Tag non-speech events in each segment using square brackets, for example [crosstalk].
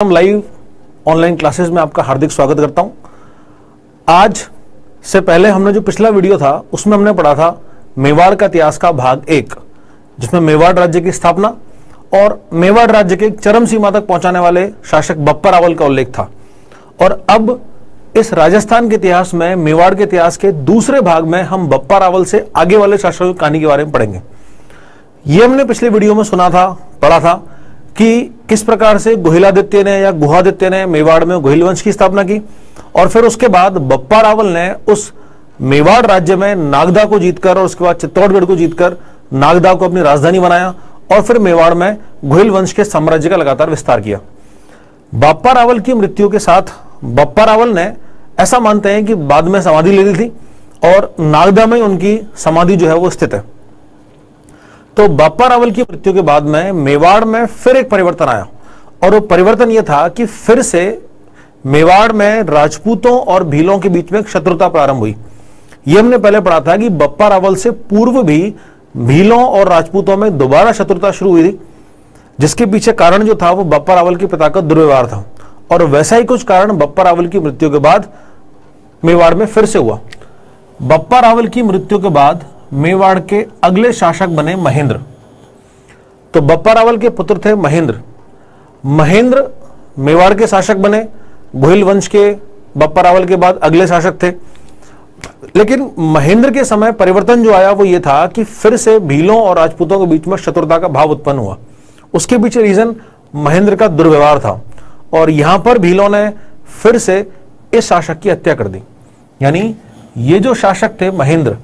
हम live online classes में आपका हार्दिक स्वागत करता हूँ। आज से पहले हमने जो पिछला वीडियो था, उसमें हमने पढ़ा था मेवाड़ का इतिहास का भाग एक, जिसमें मेवाड़ राज्य की स्थापना और मेवाड़ राज्य के चरम सीमा तक पहुँचाने वाले शासक बप्पा रावल का उल्लेख था। और अब इस राजस्थान के इतिहास में, मेवाड़ के इतिहास के दूसरे भाग में हम बप्पा रावल से आगे वाले शासकों की कहानी के बारे में पढ़ेंगे। ये हमने पिछले वीडियो में सुना था, पढ़ा था। कि किस प्रकार से गोहिलादित्य ने या गुहादित्य ने मेवाड़ में गोहिल वंश की स्थापना की? और फिर उसके बाद बप्पा रावल ने उस मेवाड़ राज्य में नागदा को जीतकर और उसके बाद चित्तौड़गढ़ को जीतकर नागदा को अपनी राजधानी बनाया और फिर मेवाड़ में गोहिल वंश के साम्राज्य का लगातार विस्तार किया। बाप्पा रावल की मृत्यु के साथ बप्पा रावल ने ऐसा मानते हैं कि बाद में समाधि ले ली थी और नागदा में उनकी समाधि जो है वो स्थित है। तो बाप्पा रावल की मृत्यु के बाद में मेवाड़ में फिर एक परिवर्तन आया और वो परिवर्तन यह था कि फिर से मेवाड़ में राजपूतों और भीलों के बीच में एक शत्रुता प्रारंभ हुई। यह हमने पहले पढ़ा था कि बप्पा रावल से पूर्व भी भीलों और राजपूतों में दोबारा शत्रुता शुरू हुई थी, जिसके पीछे कारण जो था वो बप्पा रावल के पिता का दुर्व्यवहार था। और वैसा ही कुछ कारण बप्पा रावल की मृत्यु के बाद मेवाड़ में फिर से हुआ। बप्पा रावल की मृत्यु के बाद मेवाड़ के अगले शासक बने महेंद्र। तो बप्पा रावल के पुत्र थे महेंद्र। महेंद्र मेवाड़ के शासक बने, गोहिल वंश के बप्पा रावल के बाद अगले शासक थे। लेकिन महेंद्र के समय परिवर्तन जो आया वो ये था कि फिर से भीलों और राजपूतों के बीच में शत्रुता का भाव उत्पन्न हुआ। उसके पीछे रीजन महेंद्र का दुर्व्यवहार था और यहाँ पर भीलों ने फिर से इस शासक की हत्या कर दी। यानी ये जो शासक थे महेंद्र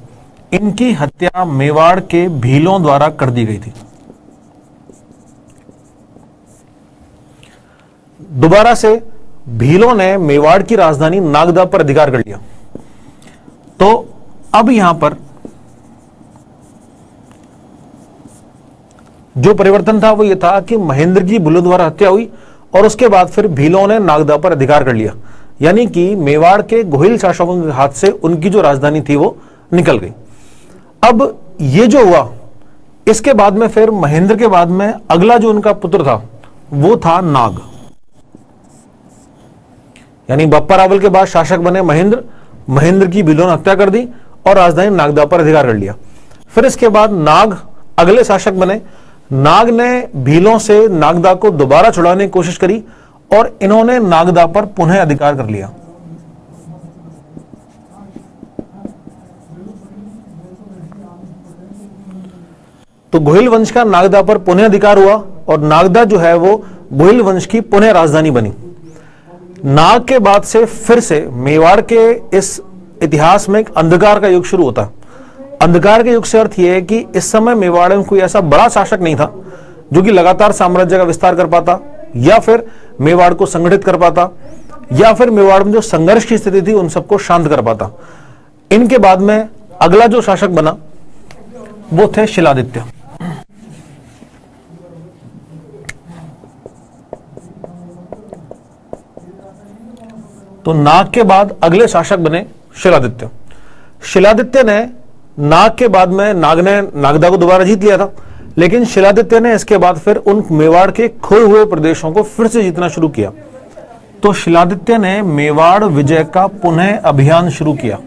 इनकी हत्या मेवाड़ के भीलों द्वारा कर दी गई थी। दोबारा से भीलों ने मेवाड़ की राजधानी नागदा पर अधिकार कर लिया। तो अब यहाँ पर जो परिवर्तन था वो ये था कि महेंद्र की भीलों द्वारा हत्या हुई और उसके बाद फिर भीलों ने नागदा पर अधिकार कर लिया। यानी कि मेवाड़ के गोहिल शासकों के हाथ से उनकी जो राजधानी थी वो निकल गई। अब ये जो हुआ, इसके बाद में फिर महेंद्र के बाद में अगला जो उनका पुत्र था, वो था नाग। यानी बप्पा रावल के बाद शासक बने महेंद्र। महेंद्र की भीलों ने हत्या कर दी और राजधानी नागदा पर अधिकार कर लिया। फिर इसके बाद नाग अगले शासक बने। नाग ने भीलों से नागदा को दोबारा छुड़ाने की कोशिश करी और इन्होंने नागदा पर पुनः अधिकार कर लिया। तो गोहिल वंश का नागदा पर पुनः अधिकार हुआ और नागदा जो है वो गोहिल वंश की पुनः राजधानी बनी। नाग के बाद से फिर से मेवाड़ के इस इतिहास में एक अंधकार का युग शुरू होता। है अंधकार के युग से अर्थ यह है कि इस समय मेवाड़ में कोई ऐसा बड़ा शासक नहीं था, जो कि लगातार साम्राज्य का विस्तार कर पाता, या फिर मेवाड़ को संगठित कर पाता, या फिर मेवाड़ में जो संघर्ष की स्थिति थी उन सबको शांत कर पाता। इनके बाद में अगला जो शासक बना, वो थे शिलादित्य। तो नाग के बाद अगले शासक बने शिलादित्य। शिलादित्य ने नाग के बाद में नाग ने नागदा को दोबारा जीत लिया था, लेकिन शिलादित्य ने इसके बाद फिर उन मेवाड़ के खोए हुए प्रदेशों को फिर से जीतना शुरू किया। तो शिलादित्य ने मेवाड़ विजय का पुनः अभियान शुरू किया।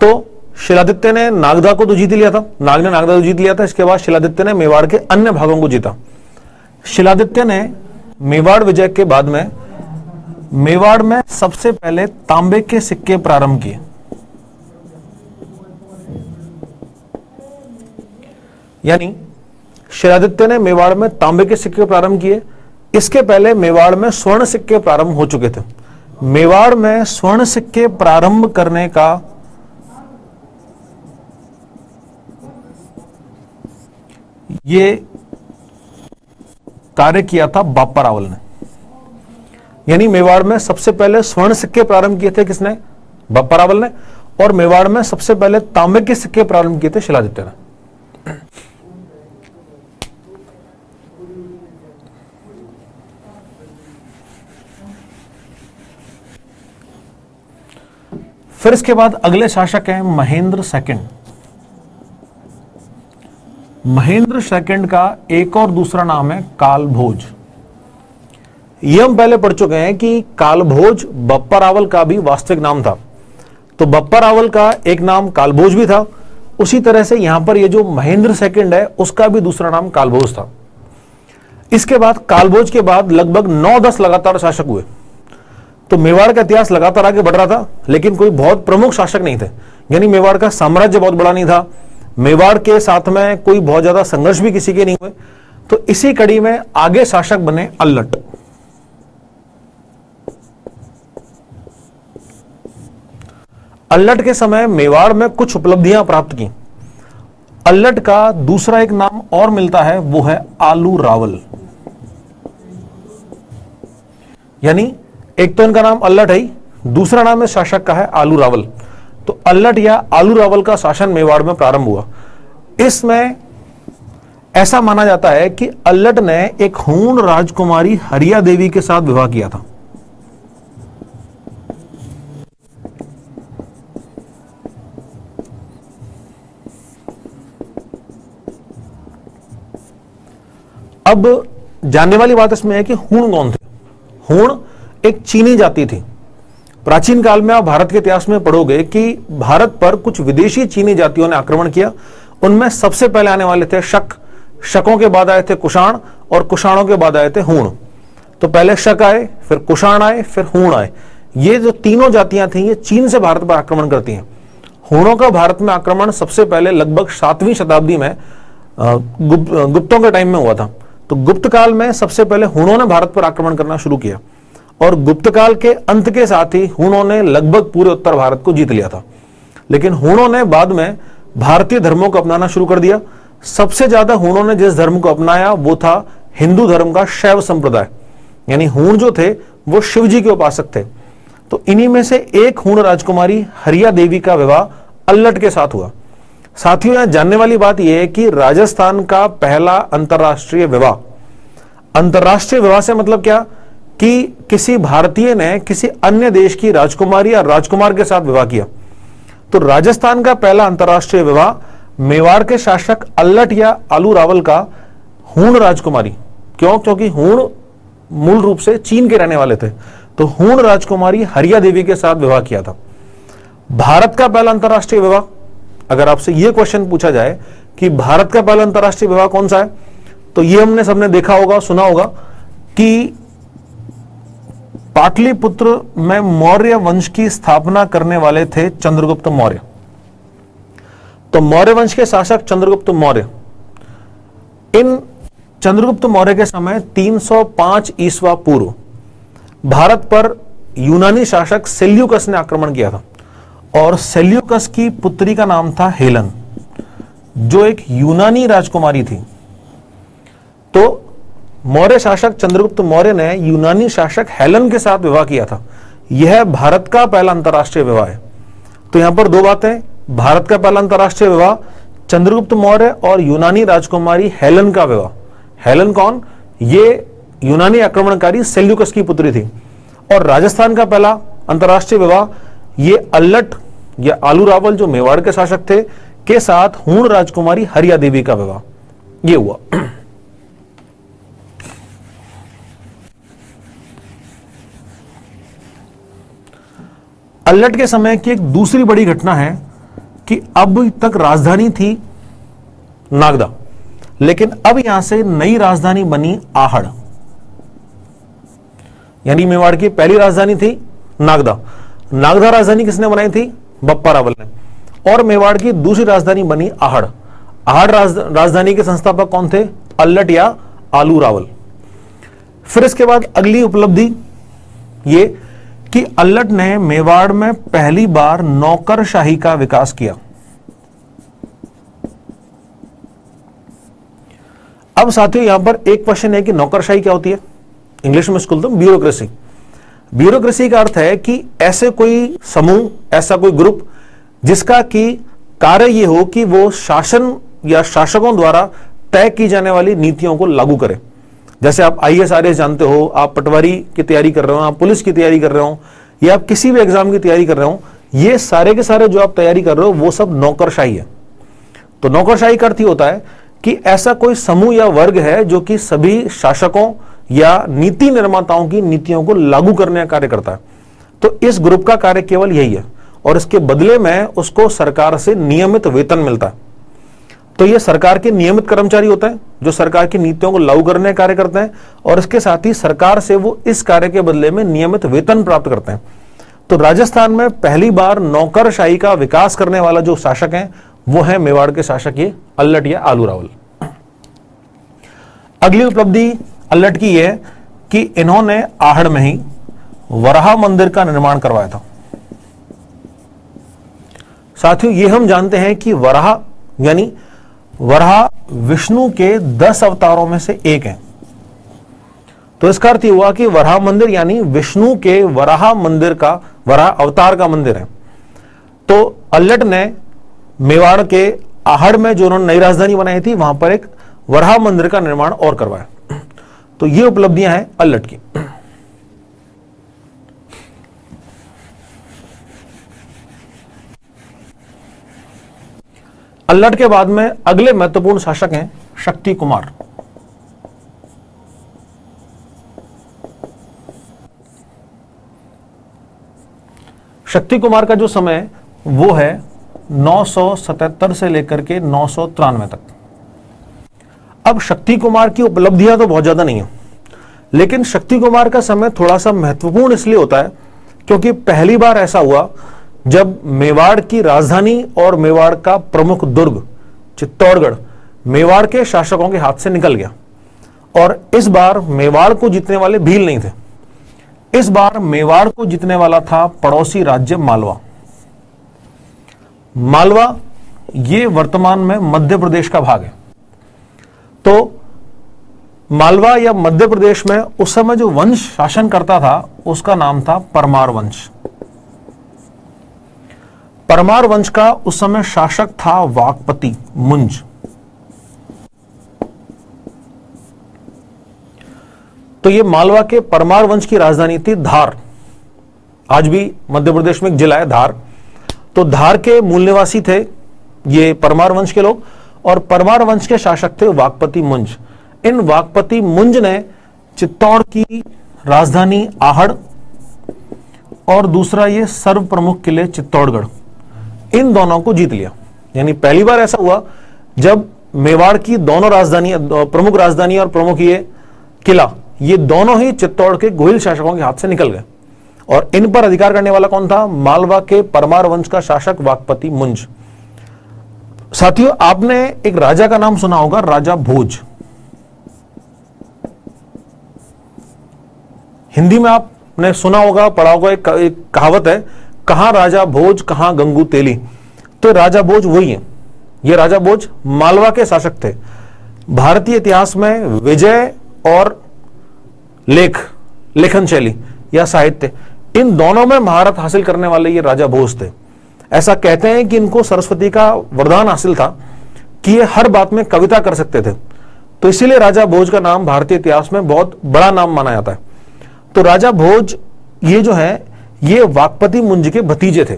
तो शिलादित्य ने नागदा को तो जीत लिया था, नाग ने नागदा को जीत लिया था, इसके बाद शिलादित्य ने मेवाड़ के अन्य भागों को जीता। शिलादित्य ने मेवाड़ विजय के बाद में, मेवाड़ में सबसे पहले तांबे के सिक्के प्रारंभ किए। यानी, शिलादित्य ने मेवाड़ में तांबे के सिक्के प्रारंभ किए। इसके पहले मेवाड़ में स्वर्ण सिक्के प्रारंभ हो चुके थे। मेवाड़ में स्वर्ण सिक्के प्रारंभ करने का ये कार्य किया था बापा रावल ने। यानी मेवाड़ में सबसे पहले स्वर्ण सिक्के प्रारंभ किए थे किसने? बापा रावल ने। और मेवाड़ में सबसे पहले तांबे के सिक्के प्रारंभ किए थे शिलादित्य ने फिर इसके बाद अगले शासक हैं महेंद्र सेकंड। महेंद्र सेकंड का एक और दूसरा नाम है कालभोज। ये हम पहले पढ़ चुके हैं कि कालभोज बप्पा रावल का भी वास्तविक नाम था। तो बप्पा रावल का एक नाम कालभोज भी था। उसी तरह से यहाँ पर ये जो महेंद्र सेकंड है, उसका भी दूसरा नाम कालभोज था। इसके बाद कालभोज के बाद लगभग नौ दस लगातार शासक हुए। तो मेवाड़ का इतिहास लगातार आगे बढ़ रहा था, लेकिन कोई बहुत प्रमुख शासक नहीं थे। यानी मेवाड़ का साम्राज्य बहुत बड़ा नहीं था। मेवाड़ के साथ में कोई बहुत ज़्यादा संघर्ष भी किसी के नहीं हुए। तो इसी कड़ी में आगे शासक बने अल्लट। अल्लट के समय मेवाड़ में कुछ उपलब्धियाँ प्राप्त की। अल्लट का दूसरा एक नाम और मिलता है, वो है आलू रावल। यानी एक तो इनका नाम अल्लट है दूसरा नाम इस शासक का है आलू रावल। तो अल्लट या आलू रावल का शासन मेवाड़ में प्रारंभ हुआ। इसमें ऐसा माना जाता है कि अल्लट ने एक हूण राजकुमारी हरिया देवी के साथ विवाह किया था। अब जानने वाली बात इसमें है कि हूण कौन थे? हूण एक चीनी जाति थी। प्राचीन काल में आप भारत के इतिहास में पढ़ोगे कि भारत पर कुछ विदेशी चीनी जातियों ने आक्रमण किया। उनमें सबसे पहले आने वाले थे शक। शकों के बाद आए थे कुषाण और कुषाणों के बाद आए थे हूण। तो पहले शक आए, फिर कुषाण आए, फिर हूण आए। ये जो तीनों जातियाँ थी, ये चीन से भारत पर आक्रमण करती हैं। हूणों का भारत में आक्रमण सबसे पहले लगभग सातवीं शताब्दी में गुप्तों के टाइम में हुआ था। तो गुप्त काल में सबसे पहले हूणों ने भारत पर आक्रमण करना शुरू किया। और गुप्त काल के अंत के साथ ही हूणों ने लगभग पूरे उत्तर भारत को जीत लिया था। लेकिन हूणों ने बाद में भारतीय धर्मों को अपनाना शुरू कर दिया। सबसे ज़्यादा हूणों ने जिस धर्म को अपनाया, वो था हिंदू धर्म का शैव संप्रदाय। यानी हूण जो थे, वो शिव जी के उपासक थे। तो इन्हीं में से एक हूण राजकुमारी हरिया देवी का विवाह अल्लट के साथ हुआ। साथियों, यहाँ जानने वाली बात यह है कि राजस्थान का पहला अंतरराष्ट्रीय विवाह। अंतर्राष्ट्रीय विवाह से मतलब क्या? कि किसी भारतीय ने किसी अन्य देश की राजकुमारी या राजकुमार के साथ विवाह किया। तो राजस्थान का पहला अंतरराष्ट्रीय विवाह मेवाड़ के शासक अल्लट या आलू रावल का हूण राजकुमारी। क्यों? क्योंकि हूण मूल रूप से चीन के रहने वाले थे। तो हूण राजकुमारी हरिया देवी के साथ विवाह किया था। भारत का पहला अंतरराष्ट्रीय विवाह, अगर आपसे यह क्वेश्चन पूछा जाए कि भारत का पहला अंतरराष्ट्रीय विवाह कौन सा है तो यह हमने सबने देखा होगा, सुना होगा कि पाटलिपुत्र में मौर्य वंश की स्थापना करने वाले थे चंद्रगुप्त मौर्य। तो मौर्य वंश के शासक चंद्रगुप्त मौर्य। इन चंद्रगुप्त मौर्य के समय 305 ईस्वा पूर्व भारत पर यूनानी शासक सेल्यूकस ने आक्रमण किया था और सेल्यूकस की पुत्री का नाम था हेलन, जो एक यूनानी राजकुमारी थी। तो मौर्य शासक चंद्रगुप्त मौर्य ने यूनानी शासक हेलन के साथ विवाह किया था। यह भारत का पहला अंतरराष्ट्रीय विवाह है। तो यहाँ पर दो बातें। भारत का पहला अंतरराष्ट्रीय विवाह, चंद्रगुप्त मौर्य और यूनानी राजकुमारी हेलन का विवाह। हेलन कौन? ये यूनानी आक्रमणकारी सेल्यूकस की पुत्री थी। और राजस्थान का पहला अंतरराष्ट्रीय विवाह, ये अल्लट या आलू रावल जो मेवाड़ के शासक थे, के साथ हूण राजकुमारी हरिया देवी का विवाह। ये हुआ। अल्लट के समय की एक दूसरी बड़ी घटना है कि अब तक राजधानी थी नागदा लेकिन अब यहाँ से नई राजधानी बनी आहड़। यानी मेवाड़ की पहली राजधानी थी नागदा। नागदा राजधानी किसने बनाई थी? बप्पा रावल ने। और मेवाड़ की दूसरी राजधानी बनी आहड़। आहड़ राज, राजधानी के संस्थापक कौन थे? अल्लट या आलू रावल। फिर इसके बाद अगली उपलब्धि ये कि अल्लट ने मेवाड़ में पहली बार नौकरशाही का विकास किया। अब साथियों, यहाँ पर एक क्वेश्चन है कि नौकरशाही क्या होती है? इंग्लिश में स्कूल तो ब्यूरोक्रेसी ब्यूरोक्रेसी का अर्थ है कि ऐसे कोई समूह, ऐसा कोई ग्रुप जिसका कि कार्य यह हो कि वो शासन या शासकों द्वारा तय की जाने वाली नीतियों को लागू करे। जैसे आप आई एस आर एस जानते हो, आप पटवारी की तैयारी कर रहे हो, आप पुलिस की तैयारी कर रहे हो, या आप किसी भी एग्ज़ाम की तैयारी कर रहे हो, ये सारे के सारे जो आप तैयारी कर रहे हो, वो सब नौकरशाही है। तो नौकरशाही का अर्थ होता है कि ऐसा कोई समूह या वर्ग है जो कि सभी शासकों या नीति निर्माताओं की नीतियों को लागू करने का कार्य करता है। तो इस ग्रुप का कार्य केवल यही है, और इसके बदले में उसको सरकार से नियमित वेतन मिलता है। तो ये सरकार के नियमित कर्मचारी होते हैं, जो सरकार की नीतियों को लागू करने का कार्य करते हैं, और इसके साथ ही सरकार से वो इस कार्य के बदले में नियमित वेतन प्राप्त करते हैं। तो राजस्थान में पहली बार नौकरशाही का विकास करने वाला जो शासक है, वो है मेवाड़ के शासक ये अल्लट या आलू रावल। अगली उपलब्धि अल्लट की यह कि इन्होंने आहड़ में ही वराह मंदिर का निर्माण करवाया था। साथियों, ये हम जानते हैं कि वराह, यानी वराह विष्णु के दस अवतारों में से एक है। तो इसका अर्थ हुआ कि वराह मंदिर यानी विष्णु के वराह मंदिर का, वराह अवतार का मंदिर है। तो अल्लट ने मेवाड़ के आहड़ में जो उन्होंने नई राजधानी बनाई थी, वहाँ पर एक वराह मंदिर का निर्माण और करवाया। तो ये उपलब्धियाँ हैं अल्लट की। अल्लट के बाद में अगले महत्वपूर्ण शासक हैं शक्ति कुमार। शक्ति कुमार का जो समय वो है 977 से लेकर के नौ सौ तिरानवे तक। अब शक्ति कुमार की उपलब्धियाँ तो बहुत ज़्यादा नहीं है, लेकिन शक्ति कुमार का समय थोड़ा सा महत्वपूर्ण इसलिए होता है, क्योंकि पहली बार ऐसा हुआ जब मेवाड़ की राजधानी और मेवाड़ का प्रमुख दुर्ग, चित्तौड़गढ़, मेवाड़ के शासकों के हाथ से निकल गया। और इस बार मेवाड़ को जीतने वाले भील नहीं थे। इस बार मेवाड़ को जीतने वाला था पड़ोसी राज्य मालवा। मालवा ये वर्तमान में मध्य प्रदेश का भाग है। तो मालवा या मध्य प्रदेश में उस समय जो वंश शासन करता था, उसका नाम था परमार वंश। परमार वंश का उस समय शासक था वाकपति मुंज। तो ये मालवा के परमार वंश की राजधानी थी धार। आज भी मध्य प्रदेश में एक जिला है धार। तो धार के मूल निवासी थे ये परमार वंश के लोग और परमार वंश के शासक थे वाकपति मुंज। इन वाकपति मुंज ने चित्तौड़ की राजधानी आहड़ और दूसरा ये सर्व प्रमुख किले चित्तौड़गढ़। इन दोनों को जीत लिया। यानी पहली बार ऐसा हुआ जब मेवाड़ की दोनों राजधानी प्रमुख राजधानी और प्रमुख ये किला ये दोनों ही चित्तौड़ के गोहिल शासकों के हाथ से निकल गए। और इन पर अधिकार करने वाला कौन था? मालवा के परमार वंश का शासक वाकपति मुंज। साथियों आपने एक राजा का नाम सुना होगा राजा भोज। हिंदी में आपने सुना होगा पढ़ा होगा एक, एक कहावत है कहाँ राजा भोज, कहाँ गंगू तेली। तो राजा भोज वही है। ये राजा भोज मालवा के शासक थे। भारतीय इतिहास में विजय और लेख, लेखन शैली या साहित्य, इन दोनों में महारत हासिल करने वाले ये राजा भोज थे। ऐसा कहते हैं कि इनको सरस्वती का वरदान हासिल था कि ये हर बात में कविता कर सकते थे। तो इसीलिए राजा भोज का नाम भारतीय इतिहास में बहुत बड़ा नाम माना जाता है। तो राजा भोज ये जो है ये वाकपति मुंज के भतीजे थे।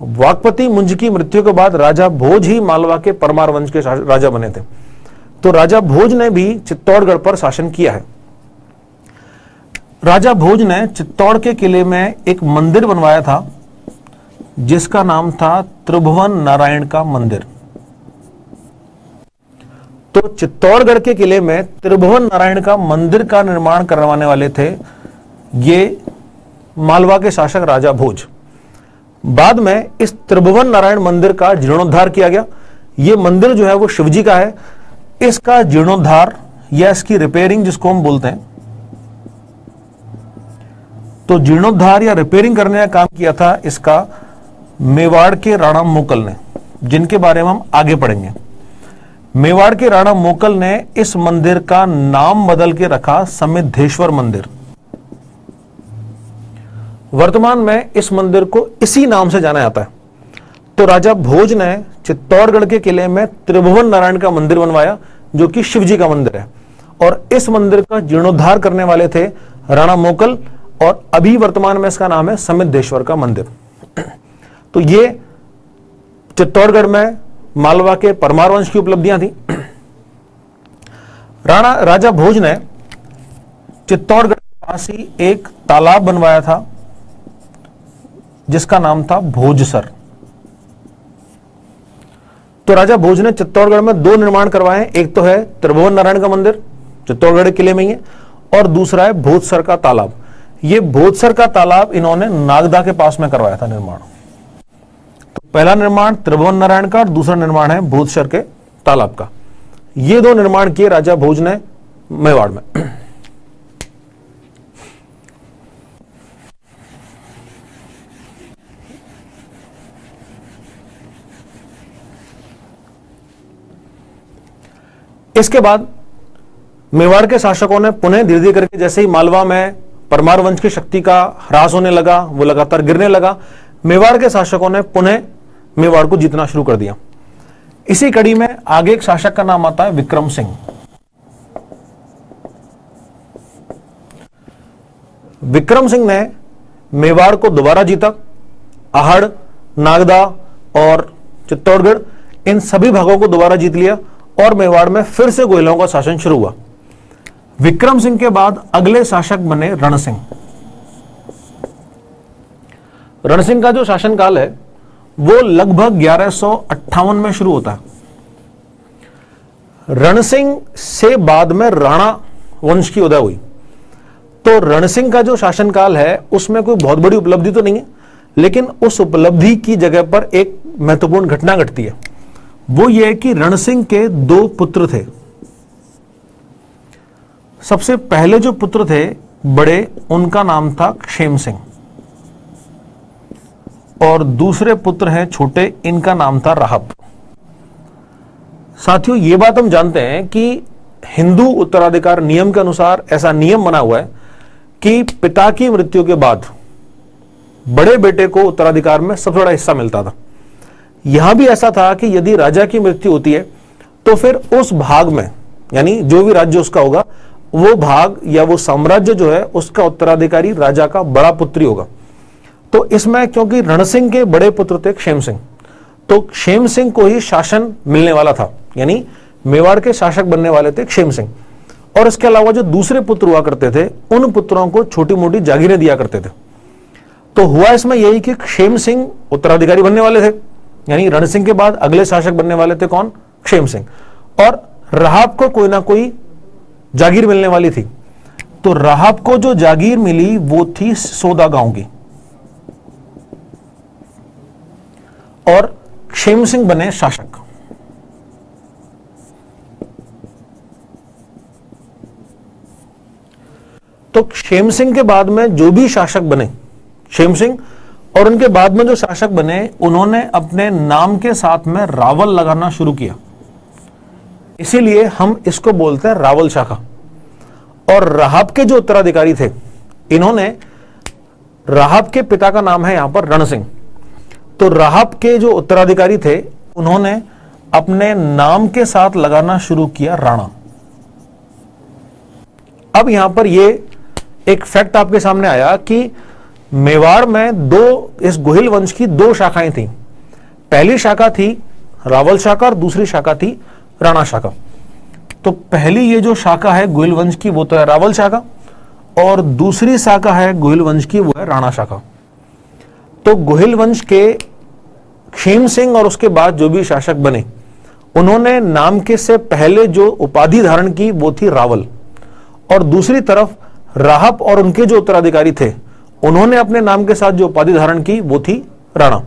वाकपति मुंज की मृत्यु के बाद राजा भोज ही मालवा के परमार वंश के राजा बने थे। तो राजा भोज ने भी चित्तौड़गढ़ पर शासन किया है। राजा भोज ने चित्तौड़ के किले में एक मंदिर बनवाया था, जिसका नाम था त्रिभुवन नारायण का मंदिर। तो चित्तौड़गढ़ के किले में त्रिभुवन नारायण का मंदिर का निर्माण करवाने वाले थे, ये मालवा के शासक राजा भोज। बाद में इस त्रिभुवन नारायण मंदिर का जीर्णोद्धार किया गया। ये मंदिर जो है वो शिवजी का है। इसका जीर्णोद्धार या इसकी रिपेयरिंग जिसको हम बोलते हैं तो जीर्णोद्धार या रिपेयरिंग करने का काम किया था इसका मेवाड़ के राणा मोकल ने, जिनके बारे में हम आगे पढ़ेंगे। मेवाड़ के राणा मोकल ने इस मंदिर का नाम बदल के रखा समिद्धेश्वर मंदिर। वर्तमान में इस मंदिर को इसी नाम से जाना जाता है। तो राजा भोज ने चित्तौड़गढ़ के किले में त्रिभुवन नारायण का मंदिर बनवाया, जो कि शिवजी का मंदिर है। और इस मंदिर का जीर्णोद्धार करने वाले थे राणा मोकल, और अभी वर्तमान में इसका नाम है समिद्धेश्वर का मंदिर। तो ये चित्तौड़गढ़ में मालवा के परमार वंश की उपलब्धियाँ थी। राणा, राजा भोज ने चित्तौड़गढ़ पास ही एक तालाब बनवाया था जिसका नाम था भोजसर तो राजा भोज ने चित्तौड़गढ़ में दो निर्माण करवाए एक तो है त्रिभुवन नारायण का मंदिर, चित्तौड़गढ़ किले में ही है, और दूसरा है भोजसर का तालाब। ये भोजसर का तालाब इन्होंने नागदा के पास में करवाया था निर्माण। तो पहला निर्माण त्रिभुवन नारायण का और दूसरा निर्माण है भोजसर के तालाब का। ये दो निर्माण किए राजा भोज ने मेवाड़ में। इसके बाद मेवाड़ के शासकों ने पुनः धीरे धीरे करके जैसे ही मालवा में परमार वंश की शक्ति का ह्रास होने लगा, वो लगातार गिरने लगा, मेवाड़ के शासकों ने पुनः मेवाड़ को जीतना शुरू कर दिया। इसी कड़ी में आगे एक शासक का नाम आता है विक्रम सिंह। विक्रम सिंह ने मेवाड़ को दोबारा जीता। आहड़, नागदा और चित्तौड़गढ़, इन सभी भागों को दोबारा जीत लिया। और मेवाड़ में फिर से गोयलों का शासन शुरू हुआ। विक्रम सिंह के बाद अगले शासक बने रण सिंह। रण सिंह का जो शासनकाल है, वो लगभग ग्यारह में शुरू होता। है रण सिंह से बाद में राणा वंश की उदय हुई। तो रण सिंह का जो शासनकाल है, उसमें कोई बहुत बड़ी उपलब्धि तो नहीं है, लेकिन उस उपलब्धि की जगह पर एक महत्वपूर्ण घटना घटती है। वो ये कि रण सिंह के दो पुत्र थे। सबसे पहले जो पुत्र थे, बड़े, उनका नाम था क्षेम सिंह। और दूसरे पुत्र हैं, छोटे, इनका नाम था राहब। साथियों, ये बात हम जानते हैं कि हिंदू उत्तराधिकार नियम के अनुसार ऐसा नियम बना हुआ है कि पिता की मृत्यु के बाद बड़े बेटे को उत्तराधिकार में सबसे बड़ा हिस्सा मिलता था। यहाँ भी ऐसा था कि यदि राजा की मृत्यु होती है तो फिर उस भाग में, यानी जो भी राज्य उसका होगा, वो भाग या वो साम्राज्य जो है, उसका उत्तराधिकारी राजा का बड़ा पुत्री होगा। तो इसमें क्योंकि रणसिंह के बड़े पुत्र थे क्षेम सिंह तो क्षेम सिंह को ही शासन मिलने वाला था, यानी मेवाड़ के शासक बनने वाले थे क्षेम सिंह। और इसके अलावा जो दूसरे पुत्र हुआ करते थे, उन पुत्रों को छोटी मोटी जागीरें दिया करते थे। तो हुआ इसमें यही कि क्षेम सिंह उत्तराधिकारी बनने वाले थे। यानी रण सिंह के बाद अगले शासक बनने वाले थे कौन? क्षेम सिंह। और राहब को कोई ना कोई जागीर मिलने वाली थी। तो राहब को जो जागीर मिली, वो थी सोदा गाँव की और क्षेम सिंह बने शासक। तो क्षेम सिंह के बाद में जो भी शासक बने, क्षेम सिंह और उनके बाद में जो शासक बने, उन्होंने अपने नाम के साथ में रावल लगाना शुरू किया। इसीलिए हम इसको बोलते हैं रावल शाखा। और राहब के जो उत्तराधिकारी थे, इन्होंने राहब के पिता का नाम है यहाँ पर रण सिंह। तो राहब के जो उत्तराधिकारी थे, उन्होंने अपने नाम के साथ लगाना शुरू किया राणा। अब यहाँ पर यह एक फैक्ट आपके सामने आया कि मेवाड़ में दो, इस गोहिल वंश की दो शाखाएँ थी। पहली शाखा थी रावल शाखा और दूसरी शाखा थी राणा शाखा। तो पहली ये जो शाखा है गोहिल वंश की, वो तो है रावल शाखा और दूसरी शाखा है गोहिल वंश की, वो है राणा शाखा। तो गोहिल वंश के खेम सिंह और उसके बाद जो भी शासक बने, उन्होंने नाम के से पहले जो उपाधि धारण की, वो थी रावल। और दूसरी तरफ़ राहब और उनके जो उत्तराधिकारी थे उन्होंने अपने नाम के साथ जो उपाधि धारण की, वो थी राणा।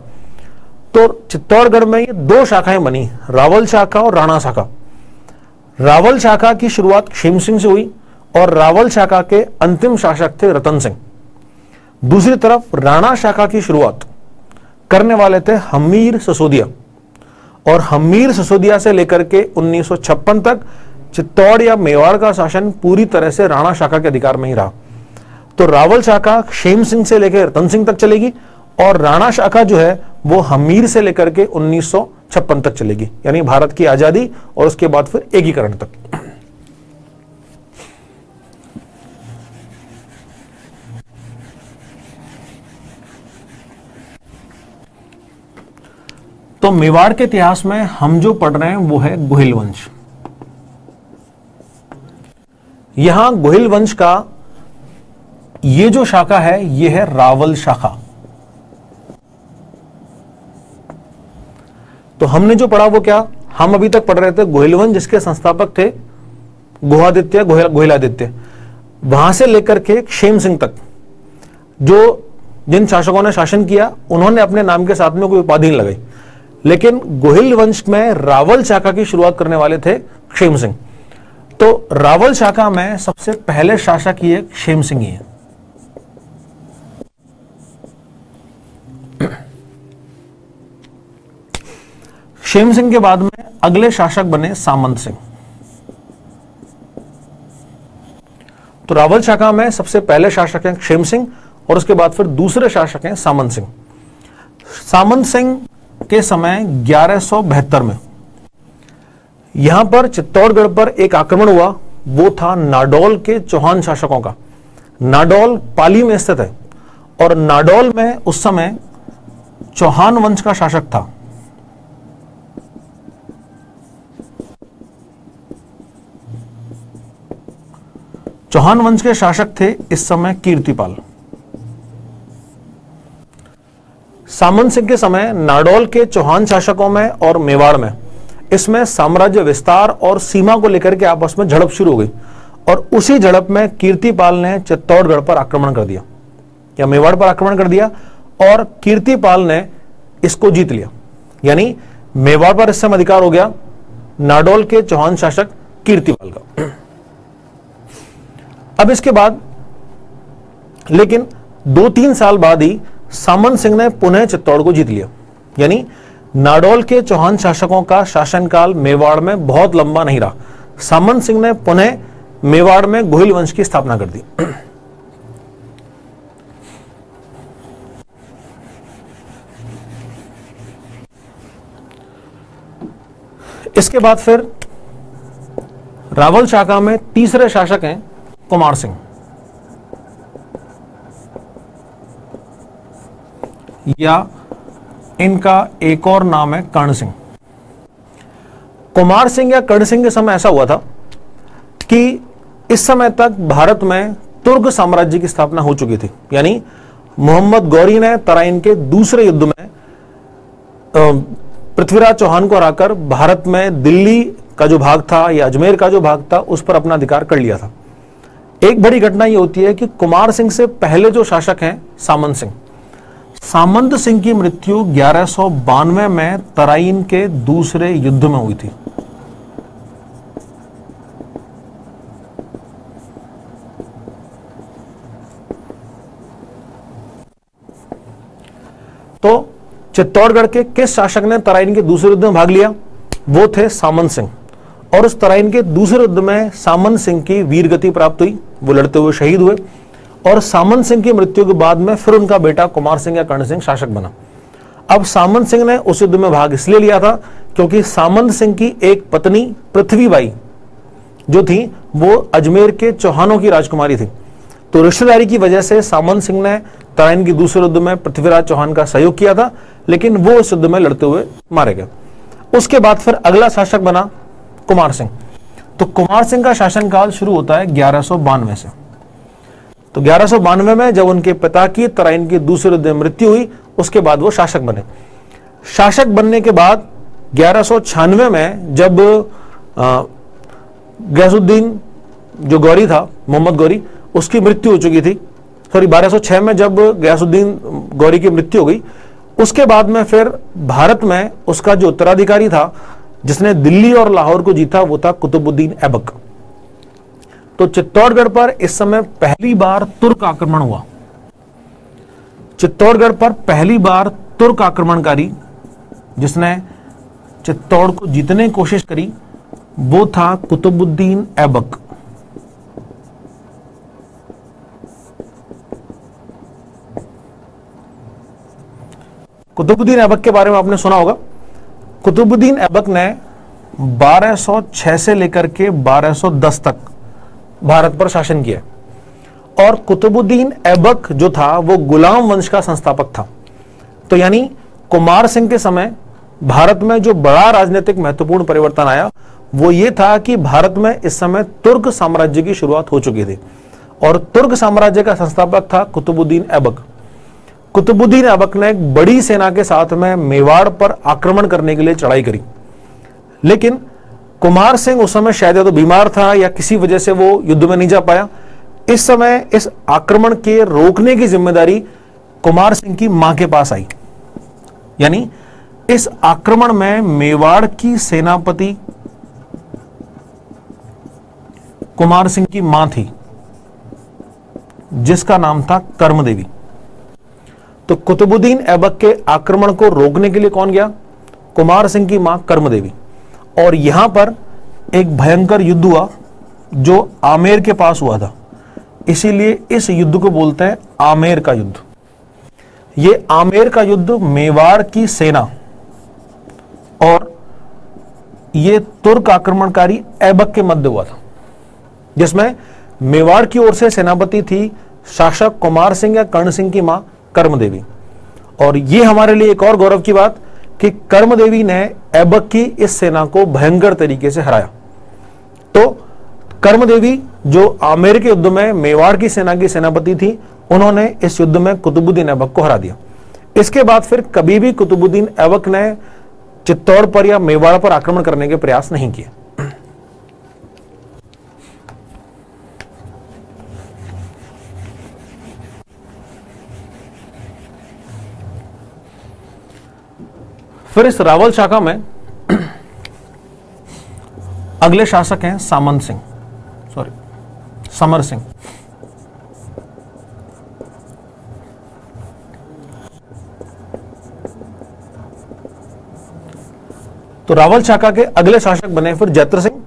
तो चित्तौड़गढ़ में ये दो शाखाएँ बनी रावल शाखा और राणा शाखा। रावल शाखा की शुरुआत क्षेम सिंह से हुई और रावल शाखा के अंतिम शासक थे रतन सिंह। दूसरी तरफ़ राणा शाखा की शुरुआत करने वाले थे हमीर ससोदिया। और हमीर ससोदिया से लेकर के 1956 तक चित्तौड़ या मेवाड़ का शासन पूरी तरह से राणा शाखा के अधिकार में ही रहा। तो रावल शाखा क्षेम सिंह से लेकर रतन सिंह तक चलेगी और राणा शाखा जो है, वो हमीर से लेकर के उन्नीस सौ छप्पन तक चलेगी। यानी भारत की आज़ादी और उसके बाद फिर एकीकरण तक। तो मेवाड़ के इतिहास में हम जो पढ़ रहे हैं, वो है गोहिल वंश। यहाँ गोहिल वंश का ये जो शाखा है, ये है रावल शाखा। तो हमने जो पढ़ा वो क्या? हम अभी तक पढ़ रहे थे गोहिलवंश जिसके संस्थापक थे गुहादित्य गोहिलादित्य। वहाँ से लेकर के क्षेम सिंह तक, जो जिन शासकों ने शासन किया, उन्होंने अपने नाम के साथ में कोई उपाधि नहीं लगाई। लेकिन गोहिल वंश में रावल शाखा की शुरुआत करने वाले थे क्षेम सिंह। तो रावल शाखा में सबसे पहले शासक ये क्षेम सिंह ही है। क्षेम सिंह के बाद में अगले शासक बने सामंत सिंह। तो रावल शाखा में सबसे पहले शासक हैं क्षेम सिंह और उसके बाद फिर दूसरे शासक हैं सामंत सिंह। सामंत सिंह के समय ग्यारह में। यहाँ पर चित्तौड़गढ़ पर एक आक्रमण हुआ, वो था नाडौल के चौहान शासकों का। नाडौल पाली में स्थित है और नाडौल में उस समय चौहान वंश का शासक था। चौहान वंश के शासक थे इस समय कीर्तिपाल। सामंत सिंह के समय नाडौल के चौहान शासकों में और मेवाड़ में। इसमें साम्राज्य विस्तार और सीमा को लेकर के आपस में झड़प शुरू हो गई और उसी झड़प में कीर्तिपाल ने चित्तौड़गढ़ पर आक्रमण कर दिया। या मेवाड़ पर आक्रमण कर दिया और कीर्तिपाल ने इसको जीत लिया। यानी मेवाड़ पर इस समय अधिकार हो गया। नाडौल के चौहान शासक कीर्तिपाल का। अब इसके बाद, लेकिन दो तीन साल बाद ही सामंत सिंह ने पुनः चित्तौड़ को जीत लिया। यानी नाडौल के चौहान शासकों का शासनकाल मेवाड़ में बहुत लंबा नहीं रहा। सामंत सिंह ने पुनः मेवाड़ में गोहिल वंश की स्थापना कर दी। इसके बाद फिर रावल शाखा में तीसरे शासक हैं कुमार सिंह। या इनका एक और नाम है कर्ण सिंह। कुमार सिंह या कर्ण सिंह के समय ऐसा हुआ था कि इस समय तक भारत में तुर्क साम्राज्य की स्थापना हो चुकी थी। यानी मोहम्मद गौरी ने तराइन के दूसरे युद्ध में पृथ्वीराज चौहान को हराकर भारत में दिल्ली का जो भाग था या अजमेर का जो भाग था, उस पर अपना अधिकार कर लिया था। एक बड़ी घटना यह होती है कि कुमार सिंह से पहले जो शासक हैं, सामंत सिंह। सामंत सिंह की मृत्यु ग्यारह में तराइन के दूसरे युद्ध में हुई थी। तो चित्तौड़गढ़ के किस शासक ने तराइन के दूसरे युद्ध में भाग लिया? वो थे सामंत सिंह। और उस तराइन के दूसरे युद्ध में सामंत सिंह की वीर गति प्राप्त हुई। वो लड़ते हुए शहीद हुए। और सामन सिंह की मृत्यु के बाद में फिर उनका बेटा कुमार सिंह या कर्ण सिंह शासक बना। अब सामन सिंह ने उस युद्ध में भाग इसलिए लिया था क्योंकि सामंत सिंह की एक पत्नी पृथ्वीबाई जो थी, वो अजमेर के चौहानों की राजकुमारी थी। तो रिश्तेदारी की वजह से सामंत सिंह ने तराइन की दूसरे युद्ध में पृथ्वीराज चौहान का सहयोग किया था, लेकिन वो उस युद्ध में लड़ते हुए मारे गए। उसके बाद फिर अगला शासक बना कुमार सिंह। तो कुमार सिंह का शासनकाल शुरू होता है ग्यारह से तो ग्यारह में जब उनके पिता की तराइन की दूसरे युद्ध मृत्यु हुई, उसके बाद वो शासक बने। शासक बनने के बाद ग्यारह में जब गैसुद्दीन जो गौरी था, मोहम्मद गौरी, उसकी मृत्यु हो चुकी थी। सॉरी 1206 में जब गयासुद्दीन गौरी की मृत्यु हो गई, उसके बाद में फिर भारत में उसका जो उत्तराधिकारी था जिसने दिल्ली और लाहौर को जीता, वो था कुतुबुद्दीन ऐबक। तो चित्तौड़गढ़ पर इस समय पहली बार तुर्क आक्रमण हुआ। चित्तौड़गढ़ पर पहली बार तुर्क आक्रमणकारी, जिसने चित्तौड़ को जीतने की कोशिश करी, वो था कुतुबुद्दीन ऐबक। कुतुबुद्दीन ऐबक के बारे में आपने सुना होगा। कुतुबुद्दीन ऐबक ने 1206 से लेकर के 1210 तक भारत पर शासन किया। और कुतुबुद्दीन ऐबक जो था, वो गुलाम वंश का संस्थापक था। तो यानी कुमार सिंह के समय भारत में जो बड़ा राजनीतिक महत्वपूर्ण परिवर्तन आया, वो ये था कि भारत में इस समय तुर्क साम्राज्य की शुरुआत हो चुकी थी। और तुर्क साम्राज्य का संस्थापक था कुतुबुद्दीन ऐबक। कुतुबुद्दीन ऐबक ने एक बड़ी सेना के साथ में मेवाड़ पर आक्रमण करने के लिए चढ़ाई करी। लेकिन कुमार सिंह उस समय शायद तो बीमार था या किसी वजह से वो युद्ध में नहीं जा पाया। इस समय इस आक्रमण के रोकने की ज़िम्मेदारी कुमार सिंह की माँ के पास आई। यानी इस आक्रमण में मेवाड़ की सेनापति कुमार सिंह की माँ थी, जिसका नाम था कर्म देवी तो कुतुबुद्दीन ऐबक के आक्रमण को रोकने के लिए कौन गया? कुमार सिंह की माँ कर्म देवी और यहाँ पर एक भयंकर युद्ध हुआ, जो आमेर के पास हुआ था। इसीलिए इस युद्ध को बोलते हैं आमेर का युद्ध। यह आमेर का युद्ध मेवाड़ की सेना और यह तुर्क आक्रमणकारी ऐबक के मध्य हुआ था, जिसमें मेवाड़ की ओर से सेनापति थी शासक कुमार सिंह या कर्ण सिंह की माँ कर्म देवी और यह हमारे लिए एक और गौरव की बात कि कर्म देवी ने ऐबक की इस सेना को भयंकर तरीके से हराया। तो कर्म देवी जो आमेर के युद्ध में मेवाड़ की सेना की सेनापति थी, उन्होंने इस युद्ध में कुतुबुद्दीन ऐबक को हरा दिया। इसके बाद फिर कभी भी कुतुबुद्दीन ऐबक ने चित्तौड़ पर या मेवाड़ पर आक्रमण करने के प्रयास नहीं किए। फिर इस रावल शाखा में अगले शासक हैं सामंत सिंह। सॉरी समर सिंह। तो रावल शाखा के अगले शासक बने फिर जैत्र सिंह।